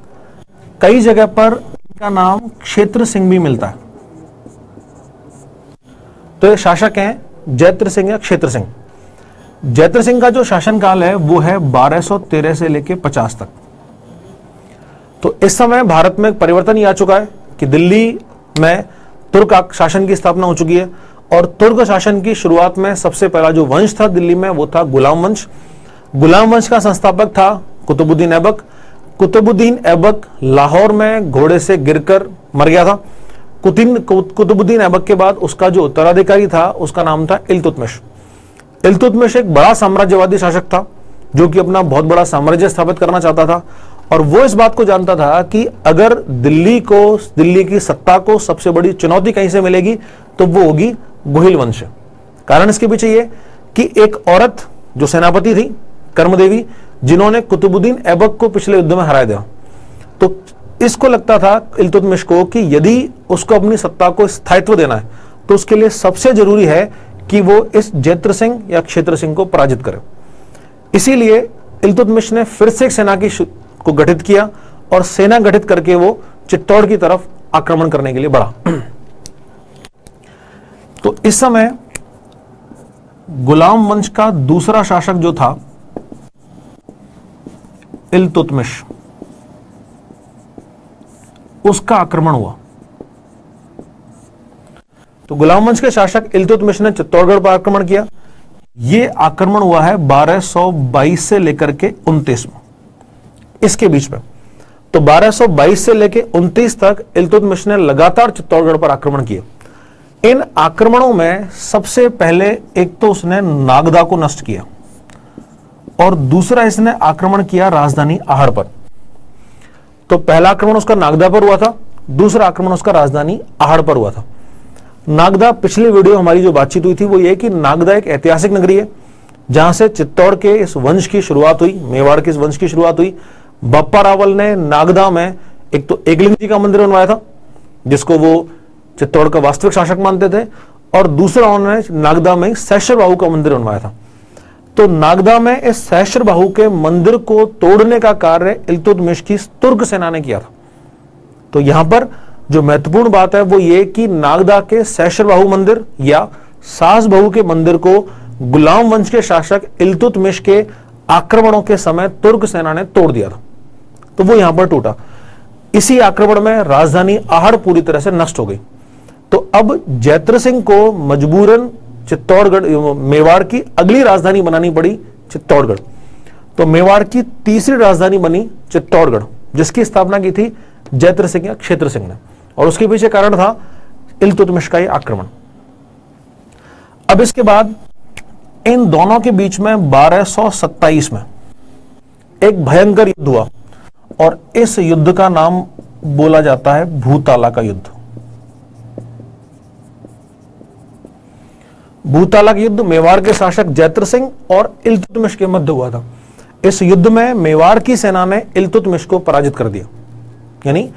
कई जगह पर इनका नाम क्षेत्र सिंह भी मिलता है। तो ये शासक हैं जैत्र सिंह या क्षेत्र सिंह। जैत्र सिंह का जो शासनकाल है, वो है 1213 से लेके 50 तक। तो इस समय भारत में परिवर्तन ही आ चुका है कि दिल्ली में तुर्क शासन की स्थापना हो चुकी है और तुर्क शासन की शुरुआत में सबसे पहला जो वंश था दिल्ली में, वो था गुलाम वंश। गुलाम वंश का संस्थापक था कुतुबुद्दीन ऐबक। कुतुबुद्दीन ऐबक लाहौर में घोड़े से गिरकर मर गया था। कुतुबुद्दीन ऐबक के बाद उसका जो उत्तराधिकारी था, उसका नाम था इलतुतमिश। इलतुतमिश एक बड़ा साम्राज्यवादी शासक था, जो कि अपना बहुत बड़ा साम्राज्य स्थापित करना चाहता था। और वो इस बात को जानता था कि अगर दिल्ली को, दिल्ली की सत्ता को सबसे बड़ी चुनौती कहीं से मिलेगी तो वो होगी गुहिल वंश। कारण इसके पीछे ये कि एक औरत जो सेनापति थी, कर्मदेवी, जिन्होंने कुतुबुद्दीन ऐबक को पिछले युद्ध में हरा दिया तो इसको लगता था इल्तुतमिश को कि यदि उसको अपनी सत्ता को स्थायित्व देना है तो उसके लिए सबसे ज़रूरी है कि वो इस जैत्र सिंह या क्षेत्र सिंह को पराजित करे। इसीलिए इल्तुतमिश ने फिर से सेना की को गठित किया और सेना गठित करके वो चित्तौड़ की तरफ़ आक्रमण करने के लिए बढ़ा। तो इस समय गुलाम वंश का दूसरा शासक जो था इलतुतमिश उसका आक्रमण हुआ। तो गुलाम वंश के शासक इलतुतमिश ने चित्तौड़गढ़ पर आक्रमण किया। यह आक्रमण हुआ है 1222 से लेकर के 29 में। इसके बीच में। तो 1222 से लेकर 29 तक इलतुतमिश ने लगातार चित्तौड़गढ़ पर आक्रमण किया इन आक्रमणों में सबसे पहले एक तो उसने नागदा को नष्ट किया और दूसरा इसने आक्रमण किया राजधानी आहड़ पर। तो पहला आक्रमण उसका नागदा पर हुआ था, दूसरा आक्रमण उसका राजधानी आहड़ पर हुआ था। नागदा, पिछली वीडियो हमारी जो बातचीत हुई थी, वो ये कि नागदा एक ऐतिहासिक नगरी है, जहाँ से चित्तौड़ के इस वंश की शुरुआत हुई, मेवाड़ के इस वंश की शुरुआत हुई। बप्पा रावल ने नागदा में एक तो एकलिंग जी का मंदिर बनवाया था, जिसको वो चित्तौड़ का वास्तविक शासक मानते थे, और दूसरा उन्होंने नागदा में सहस्र बाहू का मंदिर बनवाया था। तो नागदा में इस सहस्र बाहू के मंदिर को तोड़ने का कार्य इल्तुतमिश की तुर्क सेना ने किया था। तो यहाँ पर जो महत्वपूर्ण बात है वो ये कि नागदा के सहस्र बाहू मंदिर या सास बहु के मंदिर को गुलाम वंश के शासक इल्तुतमिश के आक्रमणों के समय तुर्क सेना ने तोड़ दिया था। तो वो यहाँ पर टूटा। इसी आक्रमण में राजधानी आहड़ पूरी तरह से नष्ट हो गई। तो अब जैत्र सिंह को मजबूरन चित्तौड़गढ़ मेवाड़ की अगली राजधानी बनानी पड़ी चित्तौड़गढ़। तो मेवाड़ की तीसरी राजधानी बनी चित्तौड़गढ़, जिसकी स्थापना की थी जैत्र सिंह या क्षेत्र सिंह ने। और उसके पीछे कारण था इलतुतमिश का आक्रमण। अब इसके बाद इन दोनों के बीच में 1227 में एक भयंकर युद्ध हुआ और इस युद्ध का नाम बोला जाता है भूताला का युद्ध। भूताला का युद्ध मेवाड़ के शासक जैत्र सिंह और इलतुतमिश के मध्य हुआ था। इस युद्ध में मेवाड़ की सेना ने इलतुतमिश को पराजित कर दिया। यानी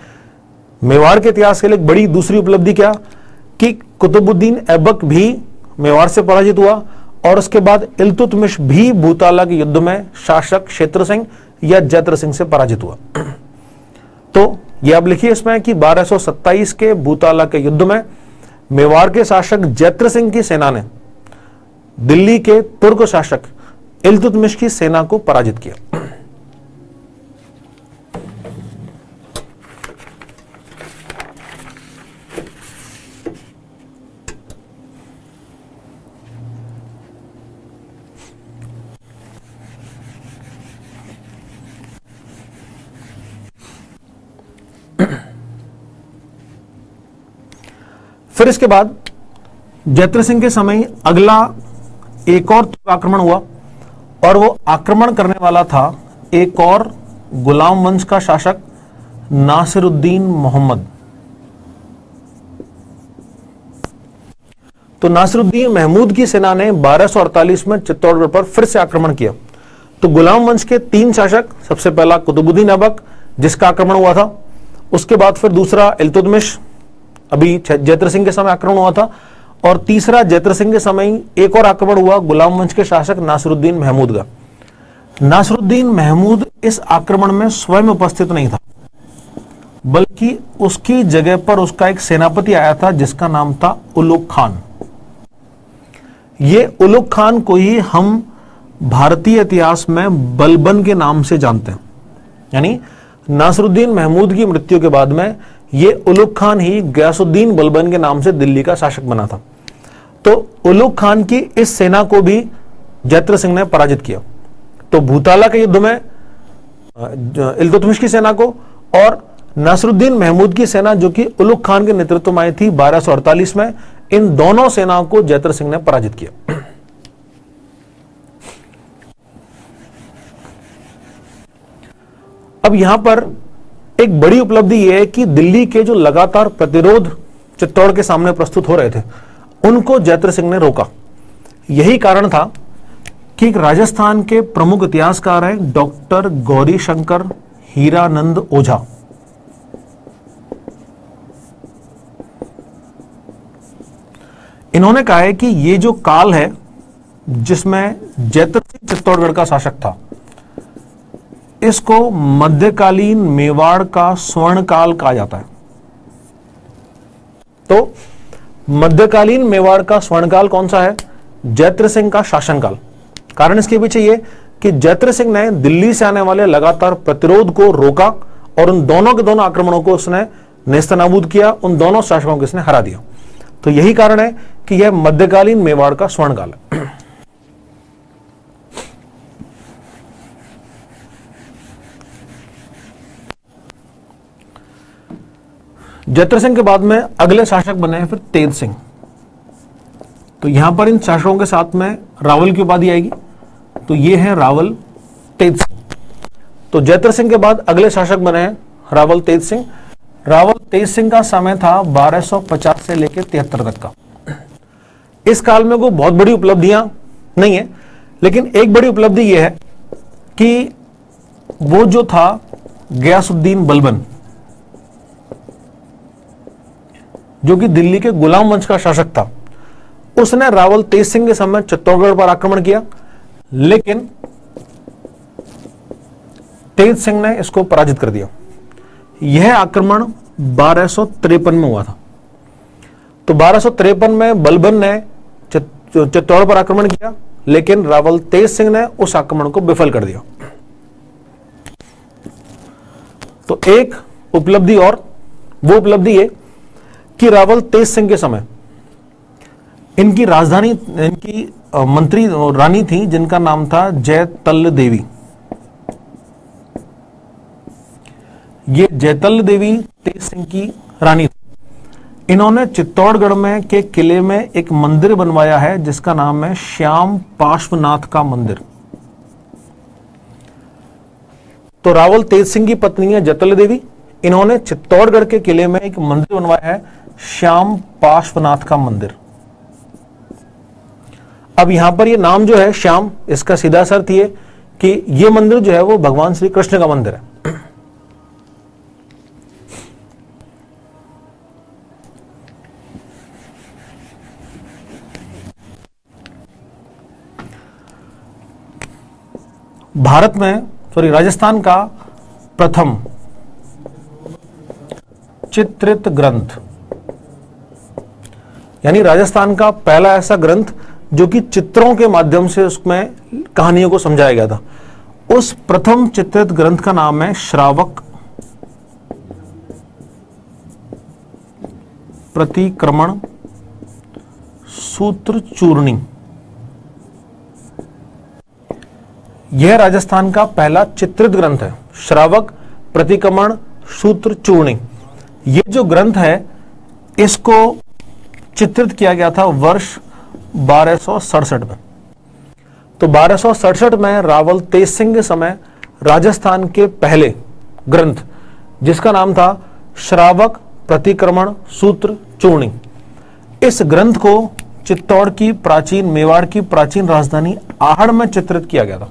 मेवाड़ के इतिहास के लिए बड़ी दूसरी उपलब्धि क्या? कि कुतुबुद्दीन ऐबक भी मेवाड़ से पराजित हुआ और उसके बाद इलतुतमिश भी भूताला के युद्ध में शासक क्षेत्र सिंह या जैत्र सिंह से पराजित हुआ। तो यह आप लिखिए इसमें कि 1227 के भूताला के युद्ध में मेवाड़ के शासक जैत्र सिंह की सेना ने दिल्ली के तुर्क शासक इलतुतमिश की सेना को पराजित किया। फिर इसके बाद जैत्र सिंह के समय अगला एक और आक्रमण हुआ और वो आक्रमण करने वाला था एक और गुलाम वंश का शासक नासिरुद्दीन मोहम्मद। तो नासिरुद्दीन महमूद की सेना ने 1248 में चित्तौड़गढ़ पर फिर से आक्रमण किया। तो गुलाम वंश के तीन शासक, सबसे पहला कुतुबुद्दीन अबक जिसका आक्रमण हुआ था, उसके बाद फिर दूसरा इल्तुतमिश अभी जैत्र सिंह के समय आक्रमण हुआ था और तीसरा जैत्र सिंह के समय एक और आक्रमण हुआ गुलाम वंश के शासक नासरुद्दीन महमूद का। नासरुद्दीन महमूद इस आक्रमण में स्वयं उपस्थित नहीं था, बल्कि उसकी जगह पर उसका एक सेनापति आया था जिसका नाम था उलुक खान। ये उलुक खान को ही हम भारतीय इतिहास में बलबन के नाम से जानते हैं। यानी नासरुद्दीन महमूद की मृत्यु के बाद में ये उलुक खान ही गयासुद्दीन बलबन के नाम से दिल्ली का शासक बना था। तो उलुक खान की इस सेना को भी जैत्र सिंह ने पराजित किया। तो भूताला के युद्ध में इल्तुतमिश की सेना को और नसरुद्दीन महमूद की सेना जो कि उलुक खान के नेतृत्व में आई थी 1248 में, इन दोनों सेनाओं को जैत्र सिंह ने पराजित किया। अब यहाँ पर एक बड़ी उपलब्धि यह है कि दिल्ली के जो लगातार प्रतिरोध चित्तौड़ के सामने प्रस्तुत हो रहे थे, उनको जैत्र सिंह ने रोका। यही कारण था कि राजस्थान के प्रमुख इतिहासकार हैं, डॉक्टर गौरी शंकर हीरानंद ओझा। इन्होंने कहा है कि ये जो काल है, जिसमें जैत्र सिंह चित्तौड़गढ़ का शासक था इसको मध्यकालीन मेवाड़ का स्वर्ण काल कहा जाता है। तो मध्यकालीन मेवाड़ का स्वर्णकाल कौन सा है? जैत्र सिंह का शासनकाल। कारण इसके पीछे ये कि जैत्र सिंह ने दिल्ली से आने वाले लगातार प्रतिरोध को रोका और उन दोनों के दोनों आक्रमणों को उसने नेस्तनाबूद किया, उन दोनों शासकों को इसने हरा दिया। तो यही कारण है कि यह मध्यकालीन मेवाड़ का स्वर्णकाल है। जैत्र सिंह के बाद में अगले शासक बने हैं फिर तेज सिंह। तो यहाँ पर इन शासकों के साथ में रावल की उपाधि आएगी। तो ये है रावल, तेज सिंह। तो जैत्र सिंह के बाद अगले शासक बने हैं रावल, तेज सिंह। रावल, तेज सिंह का समय था 1250 से लेकर तिहत्तर तक का। इस काल में कोई बहुत बड़ी उपलब्धियाँ नहीं है, लेकिन एक बड़ी उपलब्धि यह है कि वो जो था गयासुद्दीन बलबन जो कि दिल्ली के गुलाम वंश का शासक था। उसने रावल तेज सिंह के समय चित्तौड़गढ़ पर आक्रमण किया, लेकिन तेज सिंह ने इसको पराजित कर दिया। यह आक्रमण बारह में हुआ था। तो बारह में बलबन ने चित्तौड़ पर आक्रमण किया, लेकिन रावल तेज सिंह ने उस आक्रमण को विफल कर दिया। तो एक उपलब्धि और, वो उपलब्धि है कि रावल तेज सिंह के समय। इनकी राजधानी, इनकी मंत्री रानी थी, जिनका नाम था जयतल देवी। ये जयतल देवी तेज सिंह की रानी थी। इन्होंने चित्तौड़गढ़ में के किले में एक मंदिर बनवाया है, जिसका नाम है श्याम पार्श्वनाथ का मंदिर। तो रावल तेज सिंह की पत्नी है जतल देवी। इन्होंने चित्तौड़गढ़ के किले में एक मंदिर बनवाया है श्याम पार्श्वनाथ का मंदिर। अब यहाँ पर ये नाम जो है श्याम, इसका सीधा अर्थ ये कि ये मंदिर जो है वो भगवान श्री कृष्ण का मंदिर है। भारत में सॉरी राजस्थान का प्रथम चित्रित ग्रंथ। यानी राजस्थान का पहला ऐसा ग्रंथ जो कि चित्रों के माध्यम से उसमें कहानियों को समझाया गया था। उस प्रथम चित्रित ग्रंथ का नाम है श्रावक। प्रतिक्रमण सूत्र चूर्णी। यह राजस्थान का पहला चित्रित ग्रंथ है। श्रावक, प्रतिक्रमण, सूत्र चूर्णी। ये जो ग्रंथ है, इसको चित्रित किया गया था वर्ष बारह में। तो बारह में रावल तेज सिंह के समय राजस्थान के पहले ग्रंथ, जिसका नाम था श्रावक प्रतिक्रमण सूत्र चूर्णी। इस ग्रंथ को चित्तौड़ की प्राचीन, मेवाड़ की प्राचीन राजधानी आहड़ में चित्रित किया गया था।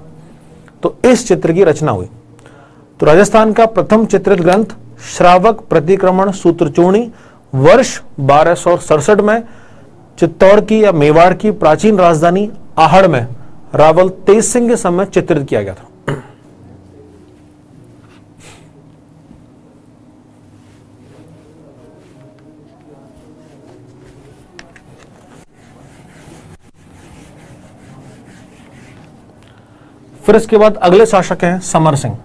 तो इस चित्र की रचना हुई। तो राजस्थान का प्रथम चित्रित ग्रंथ, श्रावक प्रतिक्रमण सूत्र चूर्णी वर्ष बारह में चित्तौड़ की या मेवाड़ की प्राचीन राजधानी आहड़ में रावल तेज सिंह के समय चित्रित किया गया था। फिर इसके बाद अगले शासक हैं समर सिंह।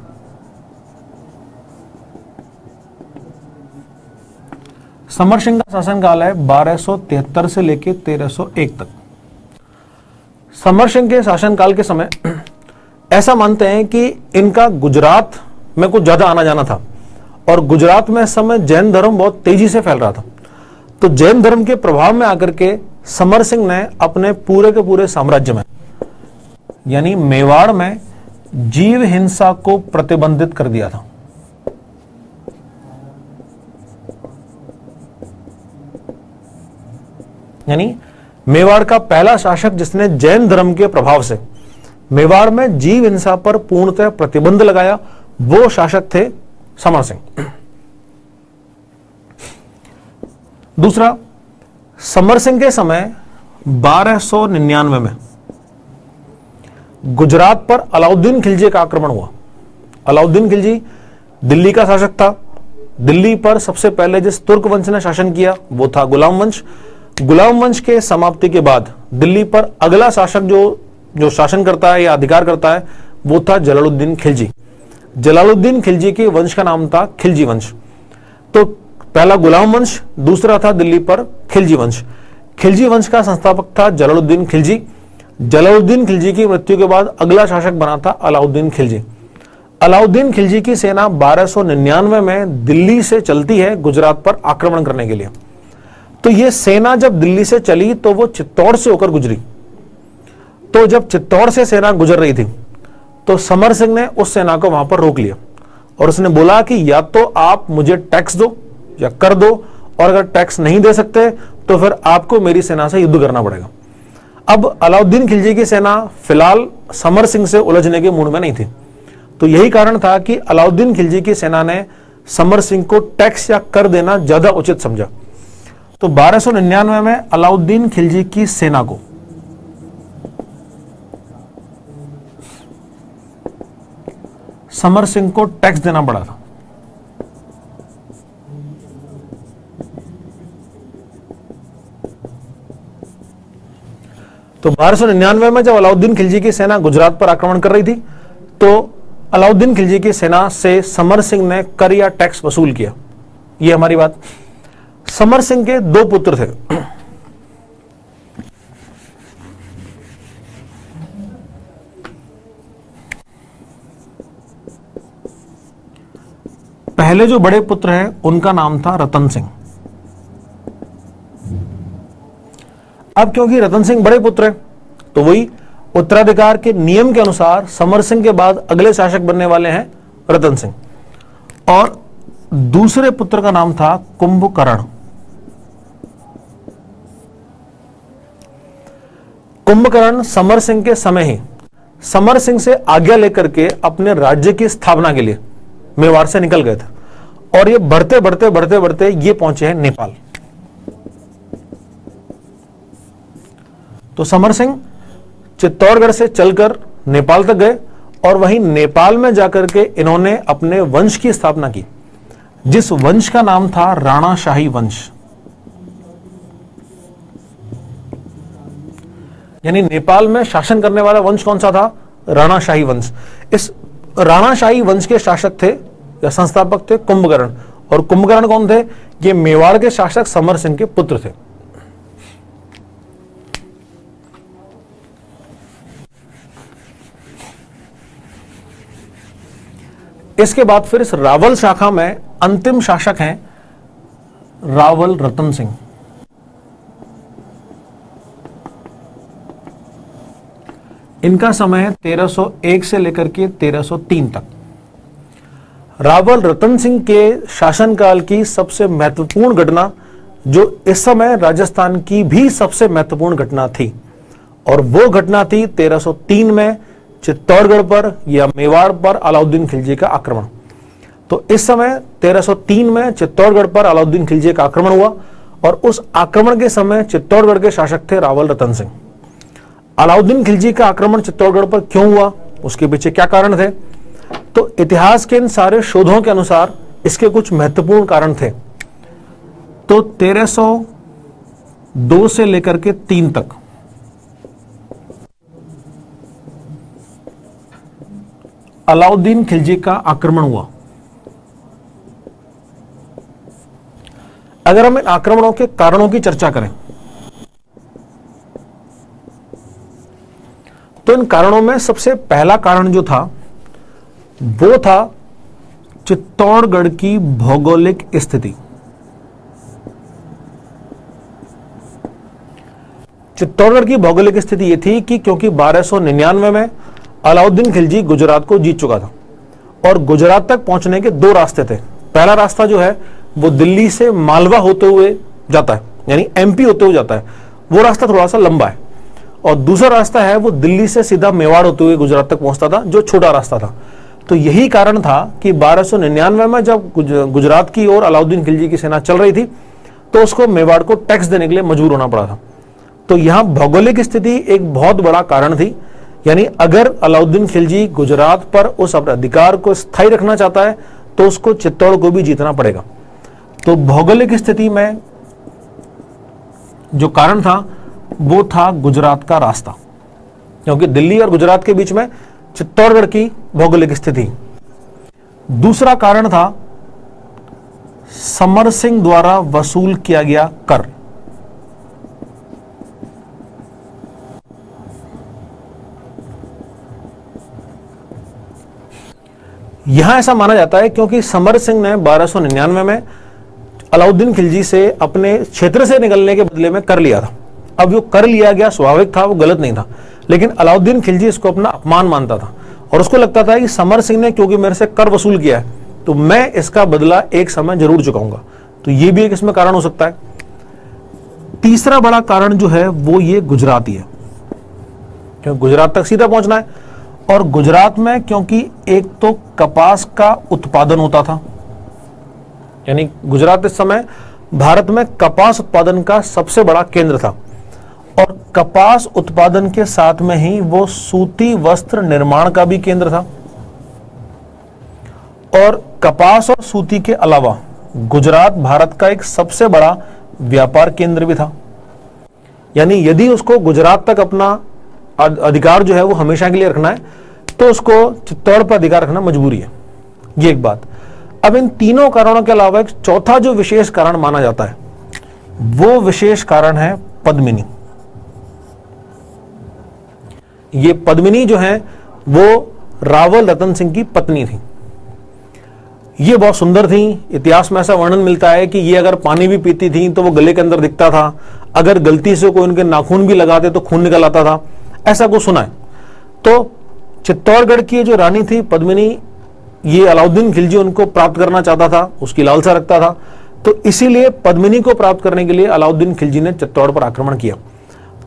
समर सिंह का शासनकाल है बारह से लेकर 1301 तक। समर सिंह के शासनकाल के समय ऐसा मानते हैं कि इनका गुजरात में कुछ ज़्यादा आना जाना था और गुजरात में इस समय जैन धर्म बहुत तेज़ी से फैल रहा था। तो जैन धर्म के प्रभाव में आकर के समर सिंह ने अपने पूरे के पूरे साम्राज्य में, यानी मेवाड़ में जीव हिंसा को प्रतिबंधित कर दिया था। यानी मेवाड़ का पहला शासक जिसने जैन धर्म के प्रभाव से मेवाड़ में जीव हिंसा पर पूर्णतः प्रतिबंध लगाया, वो शासक थे समर सिंह। दूसरा, समर सिंह के समय 1299 में गुजरात पर अलाउद्दीन खिलजी का आक्रमण हुआ। अलाउद्दीन खिलजी दिल्ली का शासक था। दिल्ली पर सबसे पहले जिस तुर्क वंश ने शासन किया, वो था गुलाम वंश। गुलाम वंश के समाप्ति के बाद दिल्ली पर अगला शासक जो जो शासन करता है या अधिकार करता है, वो था जलालुद्दीन खिलजी। जलालुद्दीन खिलजी के वंश का नाम था खिलजी वंश। तो पहला गुलाम वंश, दूसरा था दिल्ली पर खिलजी वंश। खिलजी वंश का संस्थापक था जलालुद्दीन खिलजी। जलालुद्दीन खिलजी की मृत्यु के बाद अगला शासक बना था अलाउद्दीन खिलजी। अलाउद्दीन खिलजी की सेना 1299 में दिल्ली से चलती है गुजरात पर आक्रमण करने के लिए। तो यह सेना जब दिल्ली से चली तो वो चित्तौड़ से होकर गुजरी। तो जब चित्तौड़ से सेना गुजर रही थी तो समर सिंह ने उस सेना को वहाँ पर रोक लिया और उसने बोला कि या तो आप मुझे टैक्स दो या कर दो, और अगर टैक्स नहीं दे सकते तो फिर आपको मेरी सेना से युद्ध करना पड़ेगा। अब अलाउद्दीन खिलजी की सेना फ़िलहाल समर सिंह से उलझने के मूड में नहीं थी। तो यही कारण था कि अलाउद्दीन खिलजी की सेना ने समर सिंह को टैक्स या कर देना ज़्यादा उचित समझा। तो 1299 में अलाउद्दीन खिलजी की सेना को। समर सिंह को टैक्स देना पड़ा था। तो बारह में जब अलाउद्दीन खिलजी की सेना गुजरात पर आक्रमण कर रही थी तो अलाउद्दीन खिलजी की सेना से समर सिंह ने कर या टैक्स वसूल किया। यह हमारी बात। समर सिंह के दो पुत्र थे। पहले जो बड़े पुत्र हैं, उनका नाम था रतन सिंह। अब क्योंकि रतन सिंह बड़े पुत्र हैं तो वही उत्तराधिकार के नियम के अनुसार समर सिंह के बाद अगले शासक बनने वाले हैं रतन सिंह। और दूसरे पुत्र का नाम था कुंभकर्ण। कुंभकर्ण समर सिंह के समय ही समर सिंह से आज्ञा लेकर के अपने राज्य की स्थापना के लिए मेवाड़ से निकल गए थे। और ये बढ़ते बढ़ते बढ़ते बढ़ते ये पहुँचे हैं नेपाल। तो समर सिंह चित्तौड़गढ़ से चलकर नेपाल तक गए और वहीं नेपाल में जाकर के इन्होंने अपने वंश की स्थापना की। जिस वंश का नाम था राणा शाही वंश। यानी नेपाल में शासन करने वाला वंश कौन सा था? राणा शाही वंश। इस राणा शाही वंश के शासक थे, या संस्थापक थे, कुंभकर्ण। और कुंभकर्ण कौन थे? ये मेवाड़ के शासक समर सिंह के पुत्र थे। इसके बाद फिर इस रावल शाखा में अंतिम शासक हैं रावल रतन सिंह। इनका समय है 1301 से लेकर के 1303 तक। रावल रतन सिंह के शासनकाल की सबसे महत्वपूर्ण घटना, जो इस समय राजस्थान की भी सबसे महत्वपूर्ण घटना थी, और वो घटना थी 1303 में चित्तौड़गढ़ पर या मेवाड़ पर अलाउद्दीन खिलजी का आक्रमण। तो इस समय 1303 में चित्तौड़गढ़ पर अलाउद्दीन खिलजी का आक्रमण हुआ, और उस आक्रमण के समय चित्तौड़गढ़ के शासक थे रावल रतन सिंह। अलाउद्दीन खिलजी का आक्रमण चित्तौड़गढ़ पर क्यों हुआ? उसके पीछे क्या कारण थे? तो इतिहास के इन सारे शोधों के अनुसार इसके कुछ महत्वपूर्ण कारण थे। तो 1302 से लेकर के तीन तक। अलाउद्दीन खिलजी का आक्रमण हुआ। अगर हम इन आक्रमणों के कारणों की चर्चा करें तो इन कारणों में सबसे पहला कारण जो था, वो था चित्तौड़गढ़ की भौगोलिक स्थिति। चित्तौड़गढ़ की भौगोलिक स्थिति यह थी कि क्योंकि 1299 में अलाउद्दीन खिलजी गुजरात को जीत चुका था और गुजरात तक पहुँचने के दो रास्ते थे। पहला रास्ता जो है, वो दिल्ली से मालवा होते हुए जाता है, यानी एमपी होते हुए जाता है। वो रास्ता थोड़ा सा लंबा है। और दूसरा रास्ता है वो दिल्ली से सीधा मेवाड़ होते हुए गुजरात तक पहुँचता था, जो छोटा रास्ता था। तो यही कारण था कि 1299 में जब गुजरात की ओर अलाउद्दीन खिलजी की सेना चल रही थी तो उसको मेवाड़ को टैक्स देने के लिए मजबूर होना पड़ा था। तो यहाँ भौगोलिक स्थिति एक बहुत बड़ा कारण थी, यानी अगर अलाउद्दीन खिलजी गुजरात पर उस अपने अधिकार को स्थायी रखना चाहता है तो उसको चित्तौड़ को भी जीतना पड़ेगा। तो भौगोलिक स्थिति में जो कारण था वो था गुजरात का रास्ता। क्योंकि दिल्ली और गुजरात के बीच में चित्तौड़गढ़ की भौगोलिक स्थिति। दूसरा कारण था, समर सिंह द्वारा वसूल किया गया कर। यहाँ ऐसा माना जाता है क्योंकि समर सिंह ने 1299 में अलाउद्दीन खिलजी से अपने क्षेत्र से निकलने के बदले में कर लिया था। अब जो कर लिया गया, स्वाभाविक था, वो गलत नहीं था। लेकिन अलाउद्दीन खिलजी इसको अपना अपमान मानता था। और उसको लगता था कि समर सिंह ने क्योंकि मेरे से कर वसूल किया है तो मैं इसका बदला एक समय ज़रूर चुकाऊँगा। तो ये भी एक इसमें कारण हो सकता है। तीसरा बड़ा कारण जो है, वो ये गुजराती है। क्योंकि गुजरात तक सीधा पहुँचना है। और गुजरात में क्योंकि एक तो कपास का उत्पादन होता था। यानी गुजरात इस समय भारत में कपास उत्पादन का सबसे बड़ा केंद्र था। और कपास उत्पादन के साथ में ही वो सूती वस्त्र निर्माण का भी केंद्र था। और कपास और सूती के अलावा गुजरात, भारत का एक सबसे बड़ा व्यापार केंद्र भी था। यानी यदि उसको गुजरात तक अपना अधिकार जो है वो हमेशा के लिए रखना है तो उसको चित्तौड़ पर अधिकार रखना मजबूरी है। ये एक बात। अब इन तीनों कारणों के अलावा एक चौथा जो विशेष कारण माना जाता है, वो विशेष कारण है पद्मिनी। ये पद्मिनी जो है, वो रावल रतन सिंह की पत्नी थी। ये बहुत सुंदर थी। इतिहास में ऐसा वर्णन मिलता है कि ये अगर पानी भी पीती थी तो वो गले के अंदर दिखता था। अगर गलती से कोई उनके नाखून भी लगाते तो खून निकल आता था। ऐसा कुछ सुना है। तो चित्तौड़गढ़ की जो रानी थी, पद्मिनी, ये अलाउद्दीन खिलजी उनको प्राप्त करना चाहता था, उसकी लालसा रखता था। तो इसीलिए पद्मिनी को प्राप्त करने के लिए अलाउद्दीन खिलजी ने चित्तौड़ पर आक्रमण किया।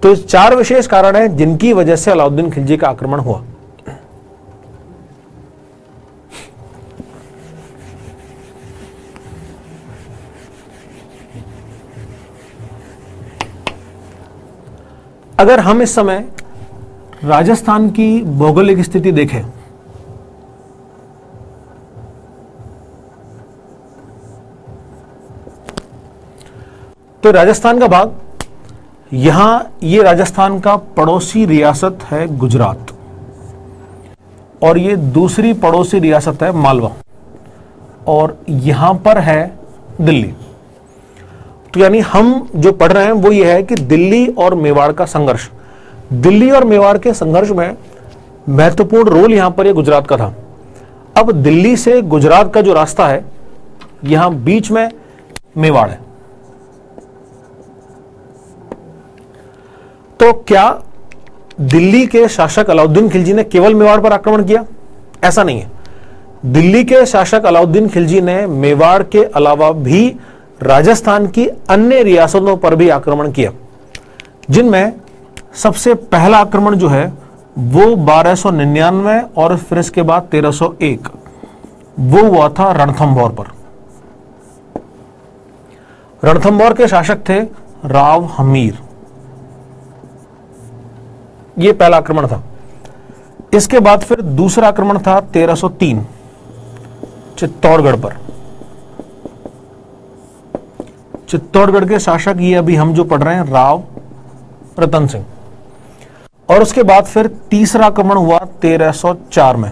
तो चार विशेष कारण हैं जिनकी वजह से अलाउद्दीन खिलजी का आक्रमण हुआ। अगर हम इस समय राजस्थान की भौगोलिक स्थिति देखें तो राजस्थान का भाग यहाँ ये राजस्थान का पड़ोसी रियासत है गुजरात। और ये दूसरी पड़ोसी रियासत है मालवा। और यहाँ पर है दिल्ली। तो यानी हम जो पढ़ रहे हैं वो ये है कि दिल्ली और मेवाड़ का संघर्ष। दिल्ली और मेवाड़ के संघर्ष में महत्वपूर्ण रोल यहाँ पर ये गुजरात का था। अब दिल्ली से गुजरात का जो रास्ता है, यहाँ बीच में मेवाड़ है। तो क्या दिल्ली के शासक अलाउद्दीन खिलजी ने केवल मेवाड़ पर आक्रमण किया? ऐसा नहीं है। दिल्ली के शासक अलाउद्दीन खिलजी ने मेवाड़ के अलावा भी राजस्थान की अन्य रियासतों पर भी आक्रमण किया। जिनमें सबसे पहला आक्रमण जो है, वो 1299 और फिर इसके बाद 1301 वो हुआ था रणथंभौर पर। रणथंभौर के शासक थे राव हमीर। ये पहला आक्रमण था। इसके बाद फिर दूसरा आक्रमण था 1303 चित्तौड़गढ़ पर। चित्तौड़गढ़ के शासक ये अभी हम जो पढ़ रहे हैं, राव रतन सिंह। और उसके बाद फिर तीसरा आक्रमण हुआ 1304 में।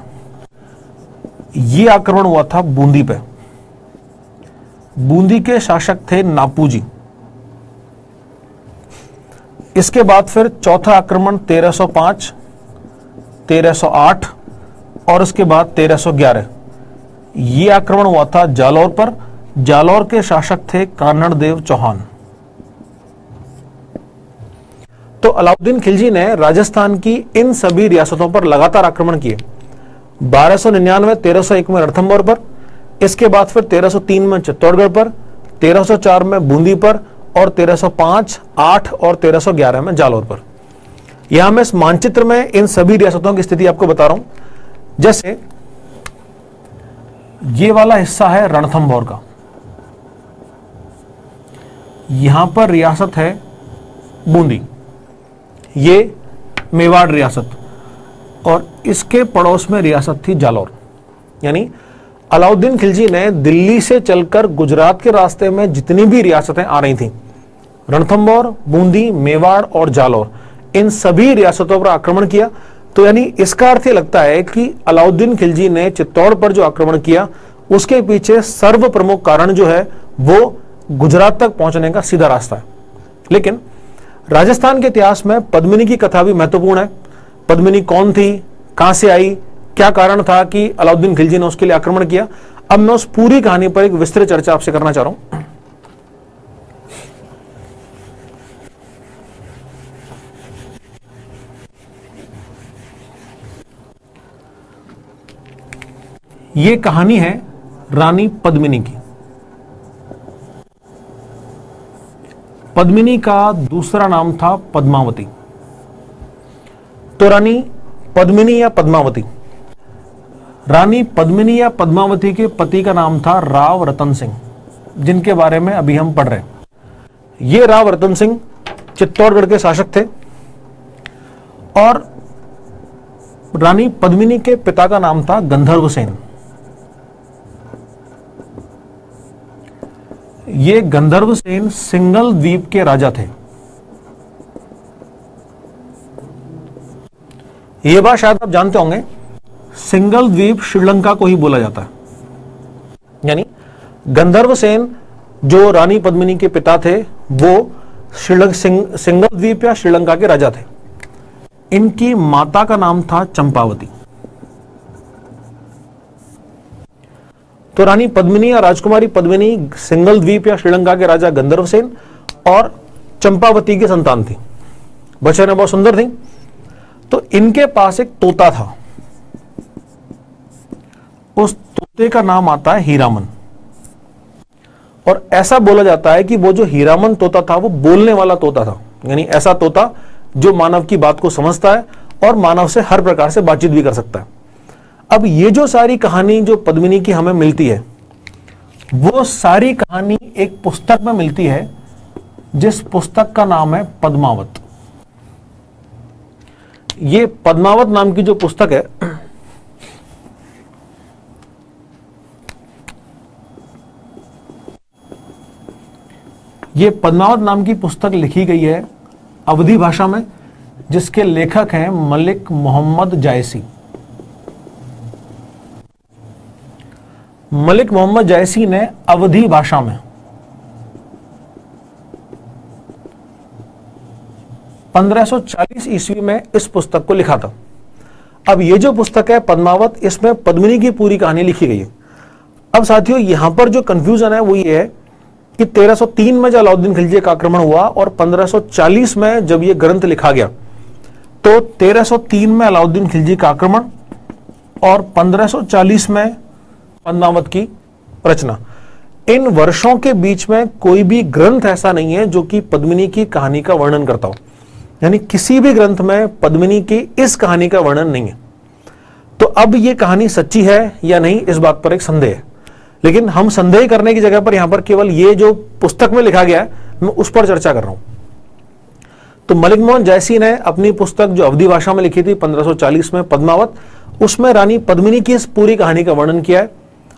यह आक्रमण हुआ था बूंदी पे। बूंदी के शासक थे नापूजी इसके बाद फिर चौथा आक्रमण 1305, 1308 और उसके बाद 1311 यह आक्रमण हुआ था जालौर पर। जालौर के शासक थे कान्नड़ देव चौहान। तो अलाउद्दीन खिलजी ने राजस्थान की इन सभी रियासतों पर लगातार आक्रमण किए। बारह सौ निन्यानवे तेरह सौ एक में रणथंबोर पर इसके बाद फिर 1303 में चित्तौड़गढ़ पर 1304 में बूंदी पर और 1305, 8 और 1311 में जालौर पर। यहाँ मैं इस मानचित्र में इन सभी रियासतों की स्थिति आपको बता रहा हूँ। जैसे ये वाला हिस्सा है रणथंभौर का। यहाँ पर रियासत है बूंदी। ये मेवाड़ रियासत और इसके पड़ोस में रियासत थी जालौर। यानी अलाउद्दीन खिलजी ने दिल्ली से चलकर गुजरात के रास्ते में जितनी भी रियासतें आ रही थीं रणथंबोर बूंदी, मेवाड़ और जालौर, इन सभी रियासतों पर आक्रमण किया। तो यानी इसका अर्थ यह लगता है कि अलाउद्दीन खिलजी ने चित्तौड़ पर जो आक्रमण किया, उसके पीछे सर्व प्रमुख कारण जो है, वो गुजरात तक पहुँचने का सीधा रास्ता है। लेकिन राजस्थान के इतिहास में पद्मिनी की कथा भी महत्वपूर्ण है। पद्मिनी कौन थी, कहाँ से आई क्या कारण था कि अलाउद्दीन खिलजी ने उसके लिए आक्रमण किया? अब मैं उस पूरी कहानी पर एक विस्तृत चर्चा आपसे करना चाह रहा हूँ। यह कहानी है रानी पद्मिनी की। पद्मिनी का दूसरा नाम था पद्मावती। तो रानी पद्मिनी या पद्मावती? रानी पद्मिनी या पद्मावती के पति का नाम था राव रतन सिंह, जिनके बारे में अभी हम पढ़ रहे हैं। ये राव रतन सिंह चित्तौड़गढ़ के शासक थे और रानी पद्मिनी के पिता का नाम था गंधर्व सेन। ये गंधर्व सेन सिंगल द्वीप के राजा थे। ये बात शायद आप जानते होंगे सिंगल द्वीप श्रीलंका को ही बोला जाता है। यानी गंधर्व सेन जो रानी पद्मिनी के पिता थे, वो श्रीलंका सिंगल द्वीप या श्रीलंका के राजा थे। इनकी माता का नाम था चंपावती। तो रानी पद्मिनी या राजकुमारी पद्मिनी सिंगल द्वीप या श्रीलंका के राजा गंधर्व सेन और चंपावती की संतान थी। बच्चे बहुत सुंदर थी। तो इनके पास एक तोता था। उस तोते का नाम आता है हीरामन। और ऐसा बोला जाता है कि वो जो हीरामन तोता था, वो बोलने वाला तोता था। यानी ऐसा तोता जो मानव की बात को समझता है और मानव से हर प्रकार से बातचीत भी कर सकता है। अब ये जो सारी कहानी जो पद्मिनी की हमें मिलती है, वो सारी कहानी एक पुस्तक में मिलती है, जिस पुस्तक का नाम है पद्मावत। ये पद्मावत नाम की जो पुस्तक है ये पद्मावत नाम की पुस्तक लिखी गई है अवधि भाषा में, जिसके लेखक हैं मलिक मोहम्मद जायसी। मलिक मोहम्मद जायसी ने अवधि भाषा में 1540 ईस्वी में इस पुस्तक को लिखा था। अब ये जो पुस्तक है, पद्मावत, इसमें पद्मिनी की पूरी कहानी लिखी गई है। अब साथियों, यहाँ पर जो कंफ्यूजन है, वो ये है कि 1303 में जब अलाउद्दीन खिलजी का आक्रमण हुआ और 1540 में जब यह ग्रंथ लिखा गया तो 1303 में अलाउद्दीन खिलजी का आक्रमण और 1540 में पद्मावत की रचना। इन वर्षों के बीच में कोई भी ग्रंथ ऐसा नहीं है जो कि पद्मिनी की कहानी का वर्णन करता हो। यानी किसी भी ग्रंथ में पद्मिनी की इस कहानी का वर्णन नहीं है। तो अब यह कहानी सच्ची है या नहीं, इस बात पर एक संदेह है। लेकिन हम संदेह करने की जगह पर यहाँ पर केवल ये जो पुस्तक में लिखा गया है, मैं उस पर चर्चा कर रहा हूँ। तो मलिक मोहन जयसी ने अपनी पुस्तक जो अवधि भाषा में लिखी थी 1540 में, पद्मावत, उसमें रानी पद्मिनी की इस पूरी कहानी का वर्णन किया है।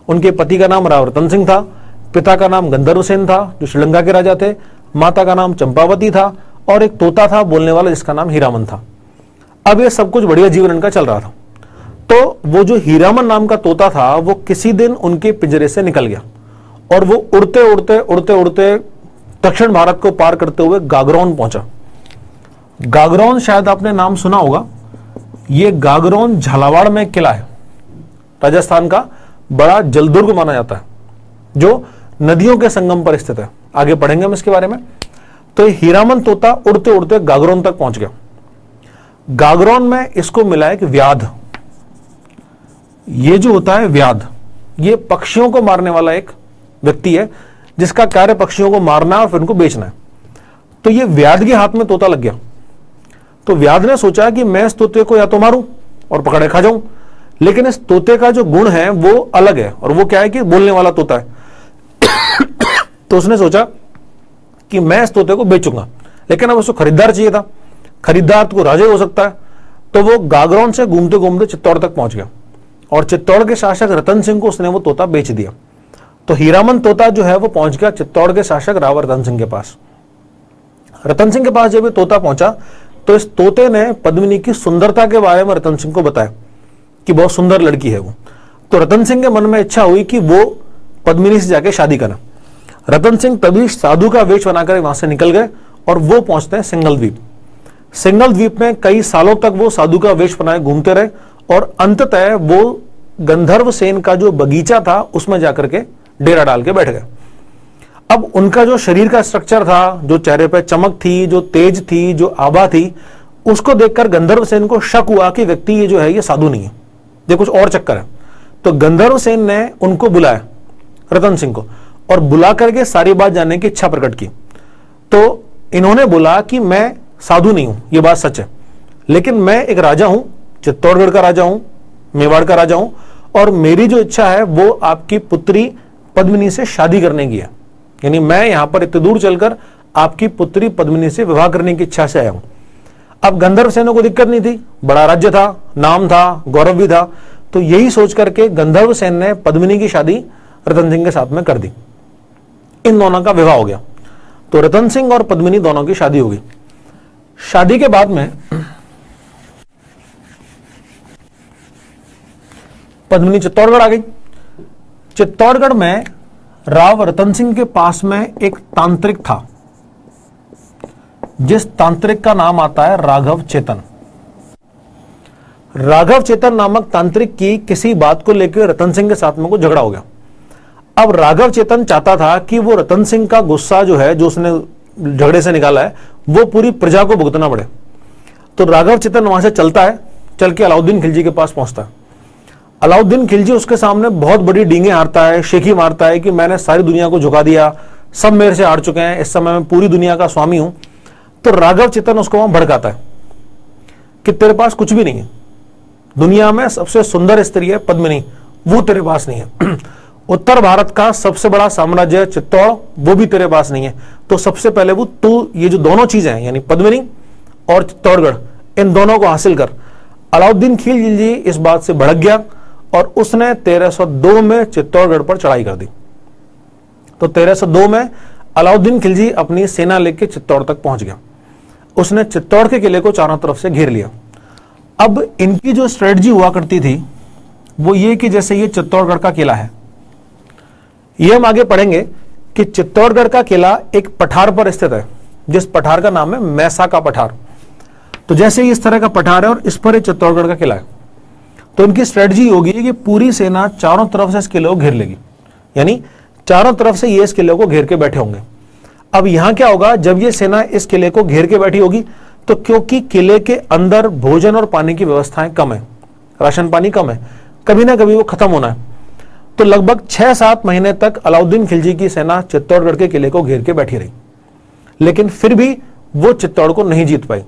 उनके पति का नाम राव रतन सिंह था, पिता का नाम गंधर्व सेन था, जो श्रीलंका के राजा थे, माता का नाम चंपावती था, और एक तोता था, बोलने वाला जिसका नाम हीरामन था। अब यह सब कुछ बढ़िया जीवन इनका चल रहा था। तो वो जो हीरामन नाम का तोता था, वो किसी दिन उनके पिंजरे से निकल गया। और वो उड़ते उड़ते उड़ते उड़ते दक्षिण भारत को पार करते हुए गागरौन पहुँचा। गागरौन शायद आपने नाम सुना होगा। ये गागरौन झालावाड़ में किला है। राजस्थान का बड़ा जलदुर्ग माना जाता है, जो नदियों के संगम पर स्थित है। आगे पढ़ेंगे हम इसके बारे में। तो हीरामन तोता उड़ते उड़ते गागरौन तक पहुँच गया। गागरौन में इसको मिला एक व्याध। ये जो होता है व्याध, ये पक्षियों को मारने वाला एक व्यक्ति है, जिसका कार्य पक्षियों को मारना और फिर उनको बेचना है। तो ये व्याध के हाथ में तोता लग गया। तो व्याध ने सोचा कि मैं इस तोते को या तो मारूं और पकड़े खा जाऊँ, लेकिन इस तोते का जो गुण है वो अलग है और वो क्या है कि बोलने वाला तोता है। [coughs] तो उसने सोचा कि मैं इस तोते को बेचूँगा, लेकिन अब उसको खरीदार चाहिए था। खरीदार तो राजे हो सकता है। तो वो गागरौन से घूमते घूमते चित्तौड़ तक पहुँच गया। और चित्तौड़ के शासक रतन सिंह को उसने वो तोता बेच दिया। तो हीरामन तोता जो है वो पहुँच गया चित्तौड़ के शासक राव रतन सिंह के पास। रतन सिंह के पास जब ये तोता पहुँचा तो इस तोते ने पद्मिनी की सुंदरता के बारे में रतन सिंह को बताया कि बहुत सुंदर लड़की है वो। तो रतन सिंह के मन में इच्छा हुई कि वो पद्मिनी से जाके शादी करें। रतन सिंह तभी साधु का वेश बनाकर वहाँ से निकल गए और वो पहुँचते हैं सिंगल द्वीप सिंगल द्वीप में कई सालों तक वो साधु का वेश बनाए घूमते रहे और अंततः वो गंधर्व सेन का जो बगीचा था, उसमें जाकर के डेरा डाल के बैठ गए। अब उनका जो शरीर का स्ट्रक्चर था, जो चेहरे पर चमक थी, जो तेज थी, जो आभा थी, उसको देखकर गंधर्व सेन को शक हुआ कि व्यक्ति ये जो है, ये साधु नहीं है। ये कुछ और चक्कर है। तो गंधर्व सेन ने उनको बुलाया, रतन सिंह को, और बुला करके सारी बात जानने की इच्छा प्रकट की। तो इन्होंने बोला कि मैं साधु नहीं हूँ, ये बात सच है। लेकिन मैं एक राजा हूँ चित्तौड़गढ़ का राजा हूँ, मेवाड़ का राजा हूँ, और मेरी जो इच्छा है, वो आपकी पुत्री पद्मिनी से शादी करने की है। यानी मैं यहाँ पर इतने दूर चलकर आपकी पुत्री पद्मिनी से विवाह करने की इच्छा से आया हूँ। अब गंधर्व सेनों को दिक्कत नहीं थी। बड़ा राज्य था, नाम था, गौरव भी था। तो यही सोच करके गंधर्व सेन ने पद्मिनी की शादी रतन सिंह के साथ में कर दी। इन दोनों का विवाह हो गया। तो रतन सिंह और पद्मिनी दोनों की शादी हो गई। शादी के बाद में पद्मिनी चित्तौड़गढ़ आ गई। चित्तौड़गढ़ में राव रतन सिंह के पास में एक तांत्रिक था, जिस तांत्रिक का नाम आता है राघव चेतन। राघव चेतन नामक तांत्रिक की किसी बात को लेकर रतन सिंह के साथ में को झगड़ा हो गया। अब राघव चेतन चाहता था कि वो रतन सिंह का गुस्सा जो है, जो उसने झगड़े से निकाला है, वो पूरी प्रजा को भुगतना पड़े। तो राघव चेतन वहाँ से चलता है, चल के अलाउद्दीन खिलजी के पास पहुँचता है। अलाउद्दीन खिलजी उसके सामने बहुत बड़ी डींगे हारता है, शेखी मारता है कि मैंने सारी दुनिया को झुका दिया, सब मेरे से हार चुके हैं, इस समय मैं पूरी दुनिया का स्वामी हूँ। तो राघव चेतन उसको वहाँ भड़काता है कि तेरे पास कुछ भी नहीं है। दुनिया में सबसे सुंदर स्त्री है, पद्मिनी। वो तेरे पास नहीं है। [clears throat] उत्तर भारत का सबसे बड़ा साम्राज्य है, चित्तौड़, वो भी तेरे पास नहीं है। तो सबसे पहले वो, तू, ये जो दोनों चीज़ें हैं, यानी पद्मिनी और चित्तौड़गढ़, इन दोनों को हासिल कर। अलाउद्दीन खिलजी इस बात से भड़क गया और उसने 1302 में चित्तौड़गढ़ पर चढ़ाई कर दी। तो 1302 में अलाउद्दीन खिलजी अपनी सेना लेकर चित्तौड़ तक पहुँच गया। उसने चित्तौड़ के किले को चारों तरफ़ से घेर लिया। अब इनकी जो स्ट्रेटजी हुआ करती थी, वो ये कि जैसे ये चित्तौड़गढ़ का किला है। ये हम आगे पढ़ेंगे कि चित्तौड़गढ़ का किला एक पठार पर स्थित है, जिस पठार का नाम है मैसा का पठार। तो जैसे ही इस तरह का पठार है और इस पर चित्तौड़गढ़ का किला है। तो इनकी स्ट्रेटजी होगी कि पूरी सेना चारों तरफ़ से इस किले को घेर लेगी। यानी चारों तरफ़ से ये इस किले को घेर के बैठे होंगे। अब यहाँ क्या होगा, जब ये सेना इस किले को घेर के बैठी होगी तो क्योंकि किले के अंदर भोजन और पानी की व्यवस्थाएँ कम है, राशन पानी कम है, कभी ना कभी वो खत्म होना है। तो लगभग छह सात महीने तक अलाउद्दीन खिलजी की सेना चित्तौड़गढ़ के किले को घेर के बैठी रही। लेकिन फिर भी वो चित्तौड़ को नहीं जीत पाई।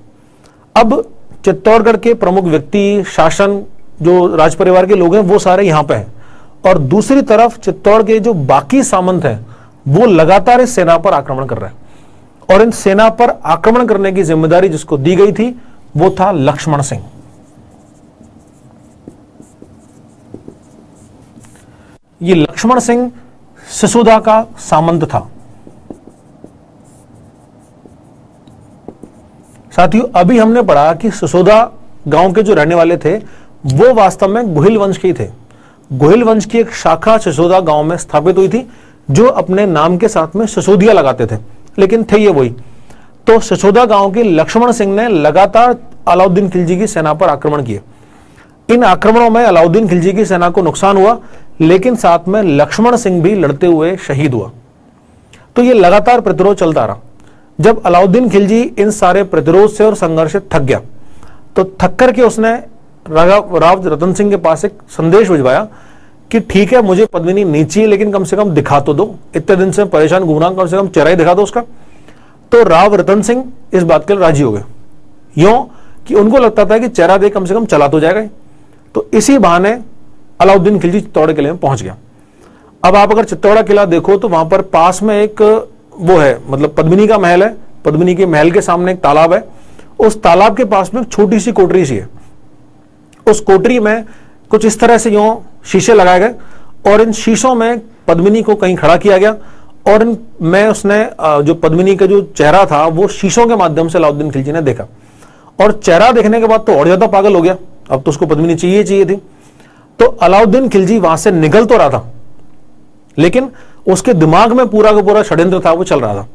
अब चित्तौड़गढ़ के प्रमुख व्यक्ति, शासन जो राज परिवार के लोग हैं, वो सारे यहाँ पे हैं। और दूसरी तरफ़ चित्तौड़ के जो बाकी सामंत हैं, वो लगातार इस सेना पर आक्रमण कर रहे हैं। और इन सेना पर आक्रमण करने की ज़िम्मेदारी जिसको दी गई थी, वो था लक्ष्मण सिंह। ये लक्ष्मण सिंह सिसोदा का सामंत था। साथियों, अभी हमने पढ़ा कि सिसोदा गाँव के जो रहने वाले थे वो वास्तव में गुहिल वंश के थे। गोहिल वंश की एक शाखा सिसोदा गाँव में स्थापित हुई थी, जो अपने नाम के साथ में सिसोदिया लगाते थे। लेकिन थे ये वही। तो सिसोदा गाँव के लक्ष्मण सिंह ने लगातार अलाउद्दीन खिलजी की सेना पर आक्रमण किए। इन आक्रमणों में अलाउद्दीन खिलजी की सेना को नुकसान हुआ, लेकिन साथ में लक्ष्मण सिंह भी लड़ते हुए शहीद हुआ। तो ये लगातार प्रतिरोध चलता रहा। जब अलाउद्दीन खिलजी इन सारे प्रतिरोध से और संघर्ष से थक गया तो थक करके उसने राव रतन सिंह के पास एक संदेश भिजवाया कि ठीक है, मुझे पद्मिनी नीची है, लेकिन कम से कम दिखा तो दो। इतने दिन से परेशान घूम रहा कम से कम चेहरा ही दिखा दो उसका। तो राव रतन सिंह इस बात के लिए राज़ी हो गए। यूँ कि उनको लगता था कि चेहरा देख कम से कम चला तो जाएगा तो इसी बहाने अलाउद्दीन खिलजी चित्तौड़ किले में पहुँच गया। अब आप अगर चित्तौड़ा किला देखो तो वहाँ पर पास में एक वो है मतलब पद्मिनी का महल है। पद्मिनी के महल के सामने एक तालाब है। उस तालाब के पास में एक छोटी सी कोटरी सी है। उस कोटरी में कुछ इस तरह से यो शीशे लगाए गए और इन शीशों में पद्मिनी को कहीं खड़ा किया गया और इन में उसने जो पद्मिनी का जो चेहरा था, वो शीशों के माध्यम से अलाउद्दीन खिलजी ने देखा। और चेहरा देखने के बाद तो और ज़्यादा पागल हो गया। अब तो उसको पद्मिनी चाहिए चाहिए थी। तो अलाउद्दीन खिलजी वहाँ से निकल तो रहा था, लेकिन उसके दिमाग में पूरा का पूरा षड्यंत्र था, वो चल रहा था।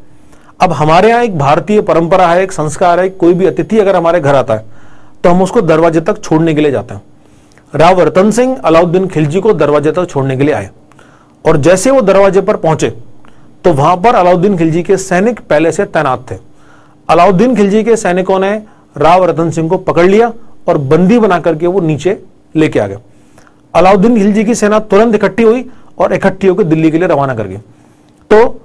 अब हमारे यहाँ एक भारतीय परंपरा है, एक संस्कार है, कोई भी अतिथि अगर हमारे घर आता है तो हम उसको दरवाजे तक छोड़ने के लिए जाते हैं। राव रतन सिंह अलाउद्दीन खिलजी को दरवाजे तक छोड़ने के लिए आए। और जैसे वो दरवाजे पर पहुँचे तो वहाँ पर अलाउद्दीन खिलजी के सैनिक पहले से तैनात थे। अलाउद्दीन खिलजी के सैनिकों ने राव रतन सिंह को पकड़ लिया और बंदी बना करके वो नीचे लेके आ गए। अलाउद्दीन खिलजी की सेना तुरंत इकट्ठी हुई और इकट्ठी होकर दिल्ली के लिए रवाना कर गई। तो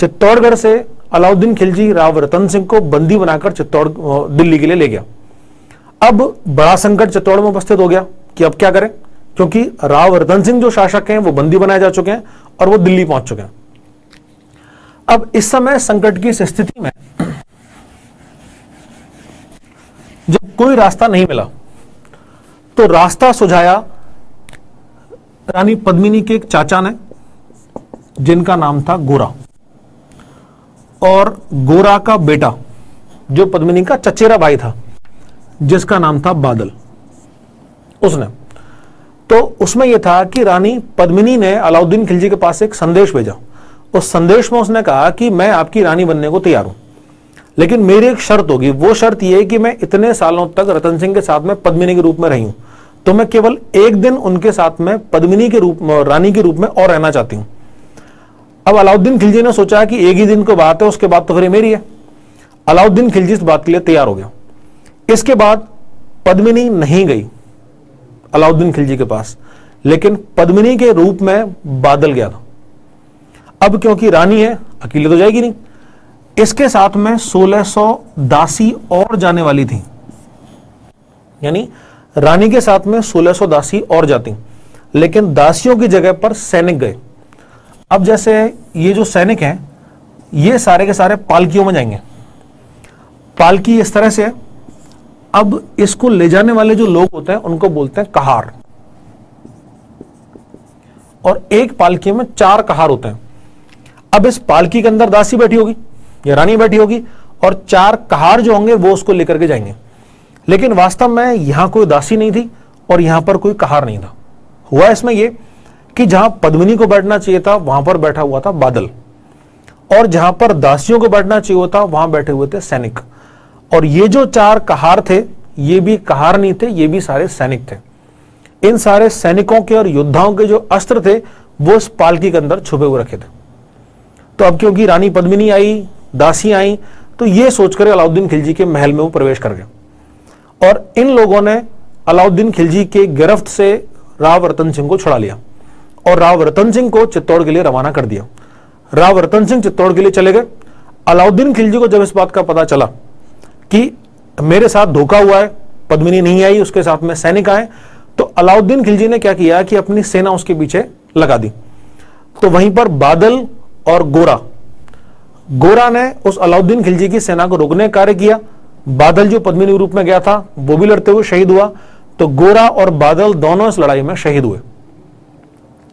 चित्तौड़गढ़ से अलाउद्दीन खिलजी राव रतन सिंह को बंदी बनाकर चित्तौड़ दिल्ली के लिए ले गया। अब बड़ा संकट चित्तौड़ में उपस्थित हो गया कि अब क्या करें? क्योंकि राव रतन सिंह जो शासक हैं, वो बंदी बनाए जा चुके हैं और वो दिल्ली पहुँच चुके हैं। अब इस समय संकट की इस स्थिति में जब कोई रास्ता नहीं मिला तो रास्ता सुझाया रानी पद्मिनी के एक चाचा ने, जिनका नाम था गोरा। और गोरा का बेटा, जो पद्मिनी का चचेरा भाई था जिसका नाम था बादल। उसने। तो उसमें यह था कि रानी पद्मिनी ने अलाउद्दीन खिलजी के पास एक संदेश भेजा। उस संदेश में उसने कहा कि मैं आपकी रानी बनने को तैयार हूँ। लेकिन मेरी एक शर्त होगी। वो शर्त यह कि मैं इतने सालों तक रतन सिंह के साथ में पद्मिनी के रूप में रही हूँ। तो मैं केवल एक दिन उनके साथ में पद्मिनी के रूप में रानी के रूप में और रहना चाहती हूँ। अब अलाउद्दीन खिलजी ने सोचा कि एक ही दिन को बात है, उसके बाद तो फिर मेरी है। अलाउद्दीन खिलजी इस बात के लिए तैयार हो गया। इसके बाद पद्मिनी नहीं गई, अलाउद्दीन खिलजी के पास। लेकिन पद्मिनी के रूप में बादल गया था। अब क्योंकि रानी है, अकेले तो जाएगी नहीं। इसके साथ में 1600 दासी और जाने वाली थी। यानी रानी के साथ में 1600 दासी और जाती। लेकिन दासियों की जगह पर सैनिक गए। अब जैसे ये जो सैनिक हैं, ये सारे के सारे पालकियों में जाएँगे। पालकी इस तरह से अब इसको ले जाने वाले जो लोग होते हैं, उनको बोलते हैं कहार। और एक पालकी में चार कहार होते हैं। अब इस पालकी के अंदर दासी बैठी होगी, या रानी बैठी होगी, और चार कहार जो होंगे, वो उसको लेकर के जाएँगे। लेकिन वास्तव में यहाँ कोई दासी नहीं थी, और यहाँ पर कोई कहार नहीं था। हुआ इसमें यह कि जहाँ पद्मिनी को बैठना चाहिए था, वहाँ पर बैठा हुआ था बादल। और जहाँ पर दासियों को बैठना चाहिए था वहाँ बैठे हुए थे सैनिक। और ये जो चार कहार थे, ये भी कहार नहीं थे, ये भी सारे सैनिक थे। इन सारे सैनिकों के और योद्धाओं के जो अस्त्र थे, वो इस पालकी के अंदर छुपे हुए रखे थे। तो अब क्योंकि रानी पद्मिनी आई, दासी आई तो ये सोचकर अलाउद्दीन खिलजी के महल में वो प्रवेश कर गए। और इन लोगों ने अलाउद्दीन खिलजी के गिरफ्त से राव रतन सिंह को छुड़ा लिया और राव रतन सिंह को चित्तौड़ के लिए रवाना कर दिया। राव रतन सिंह चित्तौड़ के लिए चले गए। अलाउद्दीन खिलजी को जब इस बात का पता चला कि मेरे साथ धोखा हुआ है, पद्मिनी नहीं आई, उसके साथ में सैनिक आए। तो अलाउद्दीन खिलजी ने क्या किया कि अपनी सेना उसके पीछे लगा दी। तो वहीं पर बादल और गोरा। गोरा ने उस अलाउद्दीन खिलजी की सेना को रोकने का कार्य किया। बादल जो पद्मिनी रूप में गया था, वो भी लड़ते हुए शहीद हुआ। तो गोरा और बादल दोनों इस लड़ाई में शहीद हुए।